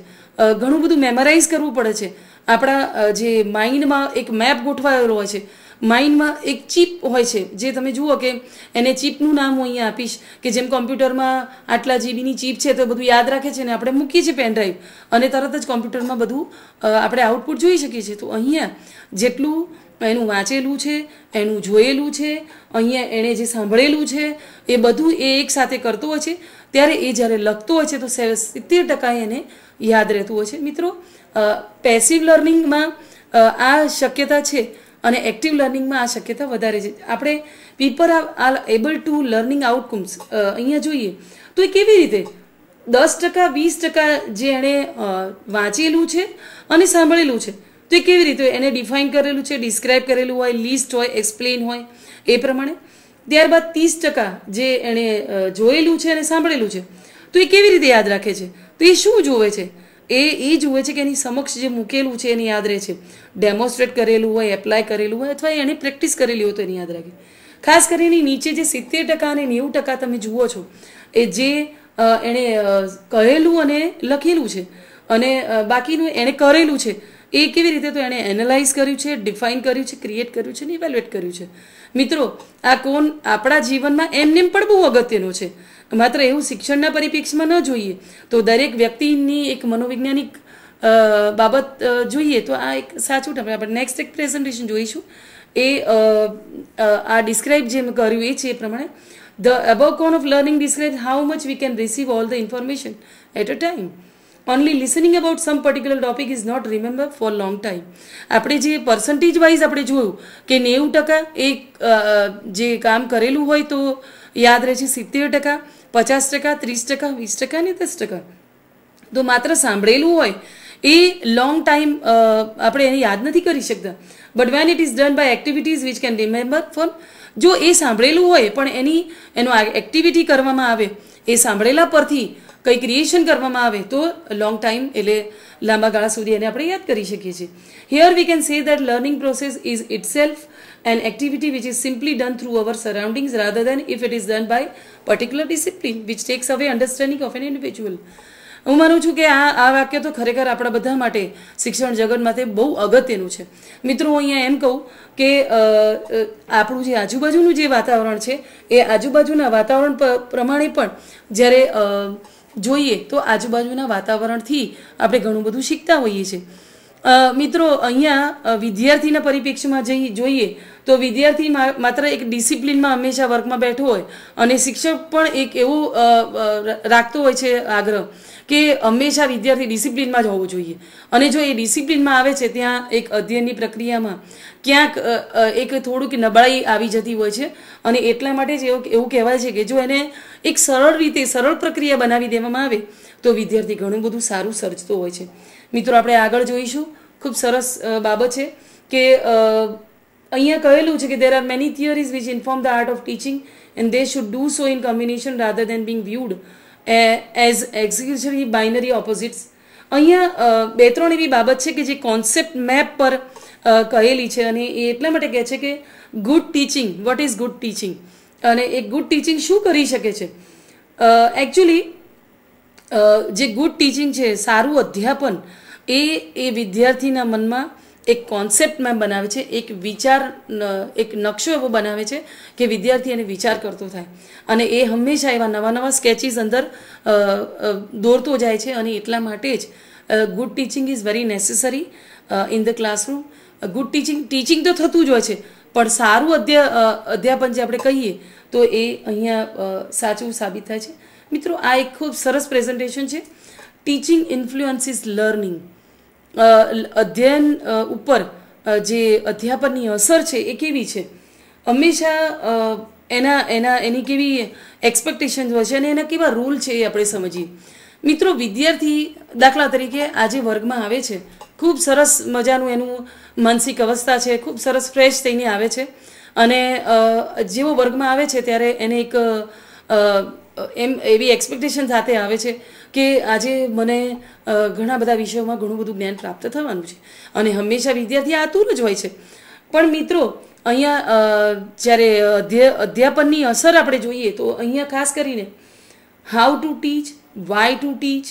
ઘણું બધું મેમરાઇઝ કરવું પડે છે. આપણા જે માઇન્ડમાં એક મેપ ગોઠવાયેલો હોય છે, માઇન્ડમાં એક ચીપ હોય છે, જે તમે જુઓ કે એને ચીપનું નામ હું અહીંયા આપીશ, કે જેમ કોમ્પ્યુટરમાં આટલા જીબીની ચીપ છે તો બધું યાદ રાખે છે ને આપણે મૂકીએ છીએ પેન ડ્રાઈવ, અને તરત જ કોમ્પ્યુટરમાં બધું આપણે આઉટપુટ જોઈ શકીએ છીએ. તો અહીંયા જેટલું એનું વાંચેલું છે, એનું જોયેલું છે, અહીંયા એણે જે સાંભળેલું છે, એ બધું એ એક સાથે કરતો હોય છે. ત્યારે એ જ્યારે લખતો હોય છે તો સિત્તેર ટકા એને યાદ રહેતું હોય છે. મિત્રો પેસિવ લર્નિંગમાં આ શક્યતા છે અને એક્ટિવ લર્નિંગમાં આ શક્યતા વધારે છે. આપણે people are able to learning outcomes અહીંયા જોઈએ તો એ કેવી રીતે? દસ ટકા, વીસ ટકા જે એણે વાંચેલું છે અને સાંભળેલું છે, તો એ કેવી રીતે? એને ડિફાઇન કરેલું છે ડિસ્ક્રાઇબ કરેલું હોય લિસ્ટ હોય એક્સપ્લેન હોય, એ પ્રમાણે. ત્યારબાદ ત્રીસ ટકા જે એણે જોયેલું છે અને સાંભળેલું છે, તો એ કેવી રીતે યાદ રાખે છે? તો એ શું જોવે છે? એ એ જુએ છે કે એની સમક્ષ જે મૂકેલું છે એને યાદ રહે છે. ડેમોન્સ્ટ્રેટ કરેલું હોય એપ્લાય કરેલું હોય, અથવા એણે પ્રેક્ટિસ કરેલી હોય તો એને યાદ રાખે. ખાસ કરીને નીચે જે સિત્તેર ટકા અને નેવું ટકા તમે જુઓ છો, એ જે એણે કહેલું અને લખેલું છે. અને બાકીનું એણે કરેલું છે એ કેવી રીતે તો એણે એનાલાઇઝ કર્યું છે, ડિફાઇન કર્યું છે, ક્રિએટ કર્યું છે ને ઇવેલ્યુએટ કર્યું છે. મિત્રો, આ કોણ આપણા જીવનમાં એમનેમ પણ બહુ અગત્યનો છે. માત્ર એવું શિક્ષણના પરિપ્રેક્ષમાં ન જોઈએ, તો દરેક વ્યક્તિની એક મનોવૈજ્ઞાનિક બાબત જોઈએ તો આ એક સાચું ટપ આપણે નેક્સ્ટ એક પ્રેઝન્ટેશન જોઈશું. એ આ ડિસ્ક્રાઇબ જે કર્યું એ છે એ પ્રમાણે the above cone of learning describe how much we can receive all the information at a time only listening about some particular topic is not remember for long time આપણે જે percentage wise આપણે જોયું કે નેવું ટકા એ જે કામ કરેલું હોય તો યાદ રહે છે સિત્તેર ટકા, પચાસ ટકા, ત્રીસ ટકા, વીસ ટકા ને દસ ટકા. તો માત્ર સાંભળેલું હોય એ લોંગ ટાઈમ આપણે એને યાદ નથી કરી શકતા. But when it is done by activities which can remember for જો એ સાંભળેલું હોય પણ એની, એનો એક્ટિવિટી કરવામાં આવે એ સાંભળેલા પરથી કંઈ ક્રિએશન કરવામાં આવે તો લોંગ ટાઈમ એટલે લાંબા ગાળા સુધી એને આપણે યાદ કરી શકીએ છીએ here we can say that learning process is itself an activity which is simply done through our surroundings rather than if it is done by particular discipline which takes away understanding of an individual હું માનું છું કે આ આ વાક્ય તો ખરેખર આપણા બધા માટે શિક્ષણ જગત માટે બહુ અગત્યનું છે. મિત્રો, હું અહીંયા એમ કહું કે આપણું જે આજુબાજુનું જે વાતાવરણ છે, એ આજુબાજુના વાતાવરણ પ્રમાણે પણ જ્યારે જોઈએ તો આજુબાજુના વાતાવરણથી આપણે ઘણું બધું શીખતા હોઈએ છીએ. મિત્રો, અહીંયા વિદ્યાર્થીના પરિપ્રેક્ષ્યમાં જઈ, જોઈએ તો વિદ્યાર્થી માત્ર એક ડિસિપ્લિનમાં હંમેશા વર્ગમાં બેઠો હોય અને શિક્ષક પણ એક એવું રાખતો હોય છે આગ્રહ કે હંમેશા વિદ્યાર્થી ડિસિપ્લિનમાં જ હોવું જોઈએ. અને જો એ ડિસિપ્લિનમાં આવે છે ત્યાં એક અધ્યયનની પ્રક્રિયામાં ક્યાંક એક થોડુંક નબળાઈ આવી જતી હોય છે અને એટલા માટે જ એવું એવું કહેવાય છે કે જો એને એક સરળ રીતે, સરળ પ્રક્રિયા બનાવી દેવામાં આવે તો વિદ્યાર્થી ઘણું બધું સારું સર્જતો હોય છે. મિત્રો, આપણે આગળ જોઈશું. ખૂબ સરસ બાબત છે કે અહીંયા કહેલું છે કે there are many theories which inform the art of teaching and they should do so in combination rather than being viewed as exclusionary binary opposites અહીંયા બે ત્રણ એવી બાબત છે કે જે કોન્સેપ્ટ મેપ પર કહેલી છે અને એ એટલા માટે કહે છે કે good teaching what is good teaching અને એ ગુડ ટીચિંગ શું કરી શકે છે? એકચ્યુઅલી જે ગુડ ટીચિંગ છે, સારું અધ્યાપન, એ એ વિદ્યાર્થીના મનમાં એક કોન્સેપ્ટ મેપ બનાવે છે, એક વિચાર એક નકશો એવો બનાવે છે કે વિદ્યાર્થી એને વિચાર કરતો થાય. અને એ હંમેશા એવા નવા નવા સ્કેચીસ અંદર દોરતો જાય છે અને એટલા માટે જ good teaching is very necessary in the classroom good teaching teaching તો થતું જ હોય છે, પણ સારું અધ્ય અધ્યાપન જે આપણે કહીએ, તો એ અહીંયા સાચું સાબિત થાય છે. મિત્રો, આ એક ખૂબ સરસ પ્રેઝન્ટેશન છે. ટીચિંગ ઇન્ફ્લુઅન્સીસ લર્નિંગ અધ્યયન ઉપર જે અધ્યાપનની અસર છે એ કેવી છે? હંમેશા એના એના, એની કેવી એક્સપેક્ટેશન હોય છે અને એના કેવા રૂલ છે એ આપણે સમજીએ. મિત્રો, વિદ્યાર્થી દાખલા તરીકે આજે વર્ગમાં આવે છે. ખૂબ સરસ મજાનું એનું માનસિક અવસ્થા છે, ખૂબ સરસ ફ્રેશ થઈને આવે છે. અને જેવો વર્ગમાં આવે છે ત્યારે એને એક એમ એવી એક્સપેક્ટેશન સાથે આવે છે કે આજે મને ઘણા બધા વિષયોમાં ઘણું બધું જ્ઞાન પ્રાપ્ત થવાનું છે. અને હંમેશા વિદ્યાર્થી આતુર જ હોય છે. પણ મિત્રો, અહીંયા જ્યારે અધ્યાપનની અસર આપણે જોઈએ તો અહીંયા ખાસ કરીને how to teach why to teach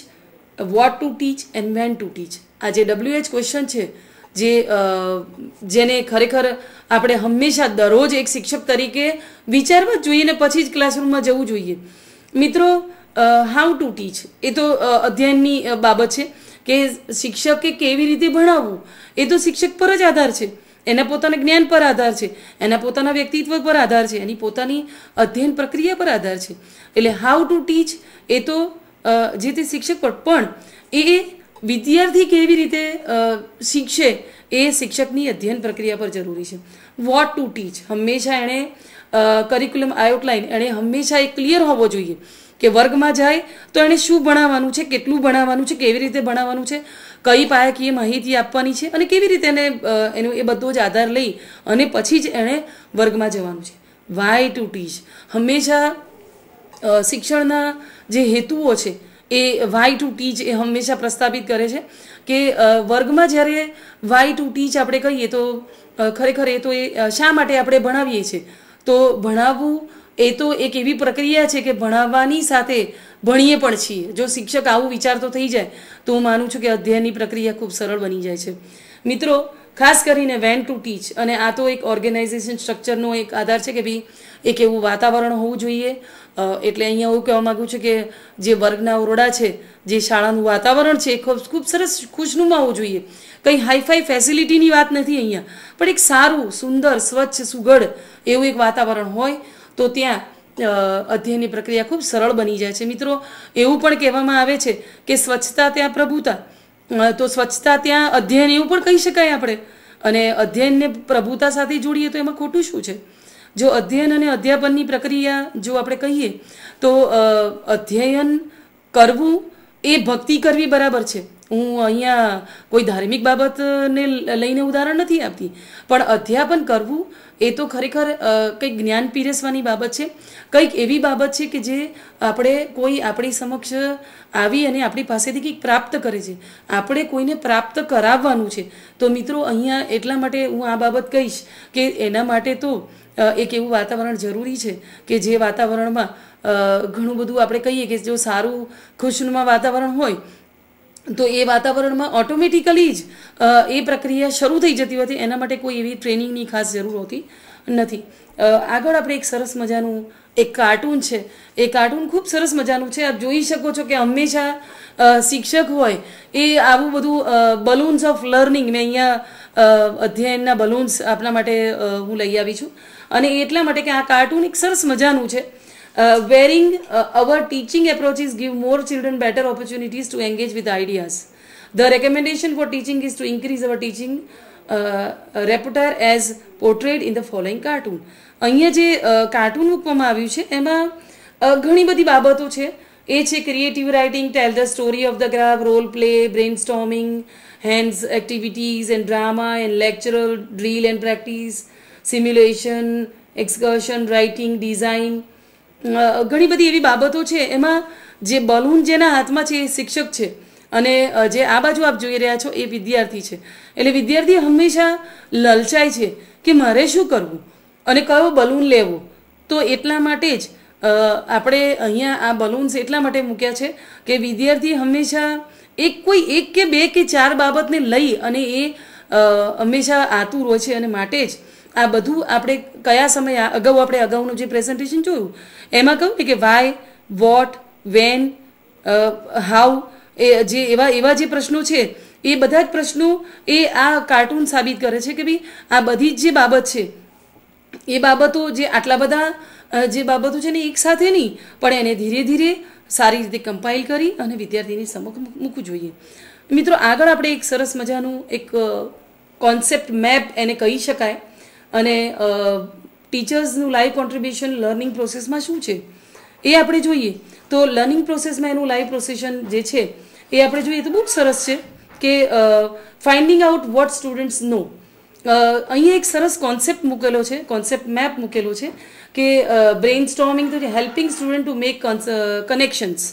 what to teach and when to teach આ જે ડબલ્યુ એચ ક્વેશ્ચન છે, જે જેને ખરેખર આપણે હંમેશા દરરોજ એક શિક્ષક તરીકે વિચારવા જ જોઈએ ને પછી જ ક્લાસરૂમમાં જવું જોઈએ. મિત્રો હાઉ ટુ ટીચ એ તો અધ્યયનની બાબત છે કે શિક્ષકે કેવી રીતે ભણાવવું? એ તો શિક્ષક પર જ આધાર છે. એના પોતાના જ્ઞાન પર આધાર છે. એના પોતાના વ્યક્તિત્વ પર આધાર છે. એની પોતાની અધ્યયન પ્રક્રિયા પર આધાર છે. એટલે હાઉ ટુ ટીચ એ તો જે તે શિક્ષક પર. પણ એ વિદ્યાર્થી કેવી રીતે શીખશે એ શિક્ષકની અધ્યયન પ્રક્રિયા પર જરૂરી છે. વોટ ટુ ટીચ હંમેશા એણે કરિક્યુલમ આઉટલાઇન એણે હંમેશા એ ક્લિયર હોવો જોઈએ કે વર્ગમાં જાય તો એણે શું ભણાવવાનું છે, કેટલું ભણાવવાનું છે, કેવી રીતે ભણાવવાનું છે, કઈ પાયાકીય માહિતી આપવાની છે અને કેવી રીતે એને એનો એ બધો જ આધાર લઈ અને પછી જ એણે વર્ગમાં જવાનું છે. વાય ટુ ટીચ હંમેશા શિક્ષણના જે હેતુઓ છે એ વાય ટુ ટીચ એ હંમેશા પ્રસ્થાપિત કરે છે કે વર્ગમાં જ્યારે વાય ટુ ટીચ આપણે કહીએ તો ખરેખર એ તો એ શા માટે આપણે ભણાવીએ છીએ? તો ભણાવવું એ તો એક એવી પ્રક્રિયા છે કે ભણાવવાની સાથે ભણીએ પણ છીએ. જો શિક્ષક આવું વિચારતો થઈ જાય, તો હું માનું છું કે અધ્યયનની પ્રક્રિયા ખૂબ સરળ બની જાય છે. મિત્રો, ખાસ કરીને વેન ટુ ટીચ અને આ તો એક ઓર્ગેનાઇઝેશન સ્ટ્રક્ચરનો એક આધાર છે કે ભાઈ એક એવું વાતાવરણ હોવું જોઈએ. એટલે અહીંયા એવું કહેવા માગું છું કે જે વર્ગના ઓરડા છે, જે શાળાનું વાતાવરણ છે, એ ખૂબ ખૂબ સરસ ખુશનુમા હોવું જોઈએ. કંઈ હાઈફાઈ ફેસિલિટીની વાત નથી અહીંયા. પણ એક સારું, સુંદર, સ્વચ્છ, સુઘડ એવું એક વાતાવરણ હોય, તો ત્યાં અધ્યયનની પ્રક્રિયા ખૂબ સરળ બની જાય છે. મિત્રો, એવું પણ કહેવામાં આવે છે કે સ્વચ્છતા ત્યાં પ્રભુતા. તો સ્વચ્છતા ત્યાં અધ્યયન એવું પણ કહી શકાય આપણે. અને અધ્યયનને પ્રભુતા સાથે જોડીએ તો એમાં ખોટું શું છે? જો અધ્યયન અને અધ્યાપનની પ્રક્રિયા જો આપણે કહીએ, તો અધ્યયન કરવું એ ભક્તિ કરવી બરાબર છે. હું અહીંયા કોઈ ધાર્મિક બાબતને લઈને ઉદાહરણ નથી આપતી. પણ અધ્યાપન કરવું, એ તો ખરેખર કંઈક જ્ઞાન પીરસવાની બાબત છે. કંઈક એવી બાબત છે કે જે આપણે કોઈ આપણી સમક્ષ આવી અને આપણી પાસેથી કંઈક પ્રાપ્ત કરે છે. આપણે કોઈને પ્રાપ્ત કરાવવાનું છે. તો મિત્રો, અહીંયા એટલા માટે હું આ બાબત કહીશ કે એના માટે તો એક એવું વાતાવરણ જરૂરી છે કે જે વાતાવરણમાં ઘણું બધું આપણે કહીએ કે જો સારું, ખુશનુમા વાતાવરણ હોય તો એ વાતાવરણમાં ઓટોમેટિકલી જ એ પ્રક્રિયા શરૂ થઈ જતી હોતી એના માટે કોઈ એવી ટ્રેનિંગની ખાસ જરૂર હોતી નથી. આગળ આપણે એક સરસ મજાનું એક કાર્ટૂન છે. એ કાર્ટૂન ખૂબ સરસ મજાનું છે. આપ જોઈ શકો છો કે હંમેશા શિક્ષક હોય એ આવું બધું બલૂન્સ ઓફ લર્નિંગ મેં અહીંયા અધ્યયનના બલૂન્સ આપના માટે હું લઈ આવી છું. અને એટલા માટે કે આ કાર્ટૂન એક સરસ મજાનું છે. Uh, wherein uh, our teaching approaches give more children better opportunities to engage with ideas. The recommendation for teaching is to increase our teaching uh, repertoire as portrayed in the following cartoon. અહીંયા જે cartoon મૂકવામાં આવ્યું છે એમાં ઘણી બધી બાબતો છે એ છે creative writing tell the story of the graph role play brainstorming hands activities and drama and lecture drill and practice simulation excursion writing design ઘણી બધી એવી બાબતો છે, એમાં જે બલૂન જેના હાથમાં છે એ શિક્ષક છે. અને જે આ બાજુ આપ જોઈ રહ્યા છો એ વિદ્યાર્થી છે. એટલે વિદ્યાર્થી હંમેશા લલચાય છે કે મારે શું કરવું? અને કયો બલૂન લેવો? તો એટલા માટે જ આપણે અહીંયા આ બલૂન્સ એટલા માટે મૂક્યા છે કે વિદ્યાર્થી હંમેશા એક કોઈ એક કે બે કે ચાર બાબતને લઈ અને એ હંમેશા આતુર હોય છે અને માટે જ આ બધું આપણે કયા સમયે અગાઉ આપણે અગાઉનું જે પ્રેઝન્ટેશન જોયું, એમાં કહ્યું ને કે વાય વોટ વેન હાઉ એ જે એવા એવા જે પ્રશ્નો છે, એ બધા જ પ્રશ્નો એ આ કાર્ટૂન સાબિત કરે છે કે ભાઈ આ બધી જ જે બાબત છે, એ બાબતો જે આટલા બધા જે બાબતો છે ને એક સાથે નહીં, પણ એને ધીરે ધીરે સારી રીતે કમ્પાઇલ કરી અને વિદ્યાર્થીની સમક્ષ મૂકવું જોઈએ. મિત્રો આગળ આપણે એક સરસ મજાનું એક કોન્સેપ્ટ મેપ એને કહી શકાય. અને ટીચર્સનું લાઈવ કોન્ટ્રીબ્યુશન લર્નિંગ પ્રોસેસમાં શું છે? એ આપણે જોઈએ. તો લર્નિંગ પ્રોસેસમાં એનું લાઈવ પ્રોસેશન જે છે, એ આપણે જોઈએ તો બહુ સરસ છે કે finding out what students know અહીંયા એક સરસ કોન્સેપ્ટ મૂકેલો છે કોન્સેપ્ટ મેપ મૂકેલો છે કે બ્રેઇન સ્ટોમિંગ તો helping student to make connections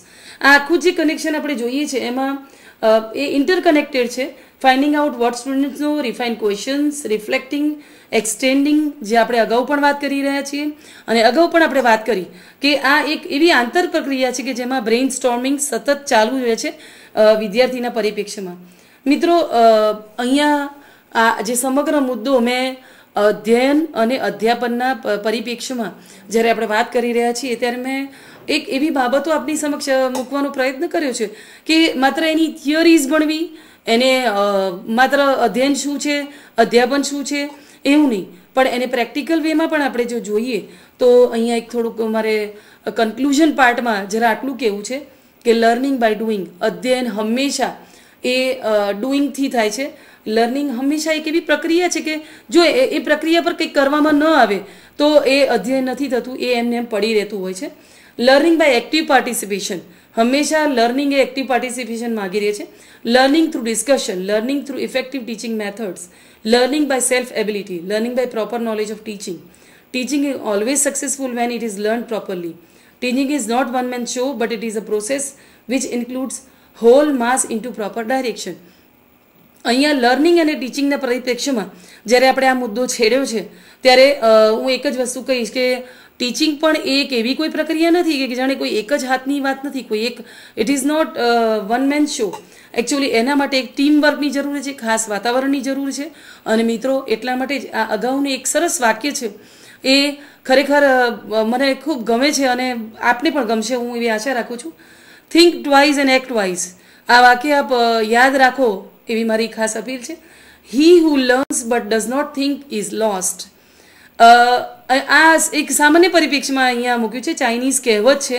આ આખું જે કનેક્શન આપણે જોઈએ છે, એમાં એ ઇન્ટરકનેક્ટેડ છે. ફાઇન્ડિંગ આઉટ વોટ સ્ટુડન્ટ્સનો રિફાઇન ક્વેશ્ચન્સ રિફ્લેક્ટિંગ એક્સટેન્ડિંગ જે આપણે અગાઉ પણ વાત કરી રહ્યા છીએ. અને અગાઉ પણ આપણે વાત કરી કે આ એક એવી આંતર પ્રક્રિયા છે કે જેમાં બ્રેઇન સ્ટોર્મિંગ સતત ચાલુ રહે છે વિદ્યાર્થીના પરિપ્રેક્ષ્યમાં. મિત્રો અહીંયા આ જે સમગ્ર મુદ્દો મેં અધ્યયન અને અધ્યાપનના પરિપ્રેક્ષ્યમાં જ્યારે આપણે વાત કરી રહ્યા છીએ, ત્યારે મેં એક એવી બાબતો આપની સમક્ષ મૂકવાનો પ્રયત્ન કર્યો છે કે માત્ર એની થિયરીઝ ભણવી એને માત્ર અધ્યયન શું છે, અધ્યાપન શું છે, એવું નહીં. પણ એને પ્રેક્ટિકલ વેમાં પણ આપણે જો જોઈએ, તો અહીંયા એક થોડુંક મારે કન્ક્લુઝન પાર્ટમાં જરા આટલું કહેવું છે કે લર્નિંગ બાય ડુઈંગ અધ્યયન હંમેશા એ ડુઈંગથી થાય છે. લર્નિંગ હંમેશા એક એવી પ્રક્રિયા છે કે જો એ પ્રક્રિયા પર કંઈક કરવામાં ન આવે, તો એ અધ્યયન નથી થતું, એ એમને એમ પડી રહેતું હોય છે. લર્નિંગ બાય એક્ટિવ પાર્ટિસિપેશન હંમેશા લર્નિંગ એ એક્ટિવ પાર્ટિસિપેશન માગી રહી છે. Learning through discussion learning through effective teaching methods learning by self ability learning by proper knowledge of teaching teaching is always successful when it is learn properly teaching is not one man show but it is a process which includes whole mass into proper direction અહીંયા learning અને ટીચિંગના પરિપ્રેક્ષ્યમાં જ્યારે આપણે આ મુદ્દો છેડ્યો છે, ત્યારે હું એક જ વસ્તુ કહીશ કે ટીચિંગ પણ એક એવી કોઈ પ્રક્રિયા નથી કે જાણે કોઈ એક જ હાથની વાત નથી, કોઈ એક it is not one man show actually એના માટે એક ટીમ વર્કની જરૂર છે, ખાસ વાતાવરણની જરૂર છે. અને મિત્રો, એટલા માટે જ આ અગાઉનું એક સરસ વાક્ય છે. એ ખરેખર મને ખૂબ ગમે છે અને આપને પણ ગમશે, હું એવી આશા રાખું છું. Think twice and act wise આ વાક્ય આપ યાદ રાખો એવી મારી ખાસ અપીલ છે. He who learns but does not think is lost આ એક સામાન્ય પરિપ્રેક્ષમાં અહીંયા મૂક્યું છે, ચાઇનીઝ કહેવત છે.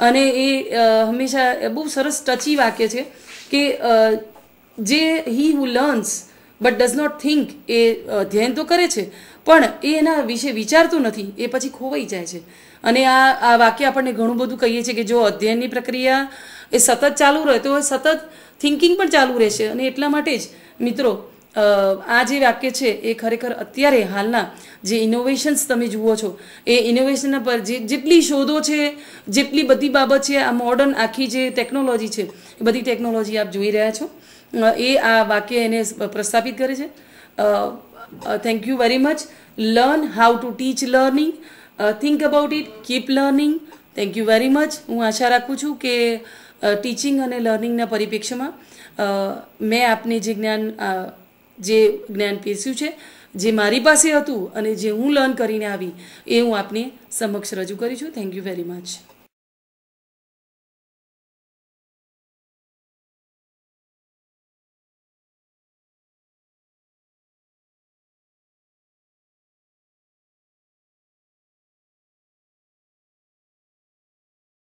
અને એ હંમેશા બહુ સરસ ટચી વાક્ય છે કે જે he who learns but does not think એ અધ્યયન તો કરે છે, પણ એ એના વિશે વિચારતું નથી, એ પછી ખોવાઈ જાય છે. અને આ આ વાક્ય આપણને ઘણું બધું કહીએ છીએ કે જો અધ્યયનની પ્રક્રિયા એ સતત ચાલુ રહે, તો સતત થિંકિંગ પણ ચાલુ રહેશે. અને એટલા માટે જ, મિત્રો આ જે વાક્ય છે એ ખરેખર અત્યારે હાલના જે ઇનોવેશન્સ તમે જુઓ છો, એ ઇનોવેશન પર જે જેટલી શોધો છે, જેટલી બધી બાબત છે, આ મોડર્ન આખી જે ટેકનોલોજી છે, એ બધી ટેકનોલોજી આપ જોઈ રહ્યા છો. એ આ વાક્ય એને પ્રસ્થાપિત કરે છે. Thank you very much learn how to teach learning think about it keep learning thank you very much હું આશા રાખું છું કે ટીચિંગ અને લર્નિંગના પરિપ્રેક્ષ્યમાં મેં આપને જે જ્ઞાન જે જ્ઞાન પીરસ્યું છે, જે મારી પાસે હતું અને જે હું લર્ન કરીને આવી, એ હું આપને સમક્ષ રજૂ કરી છું. Thank you very much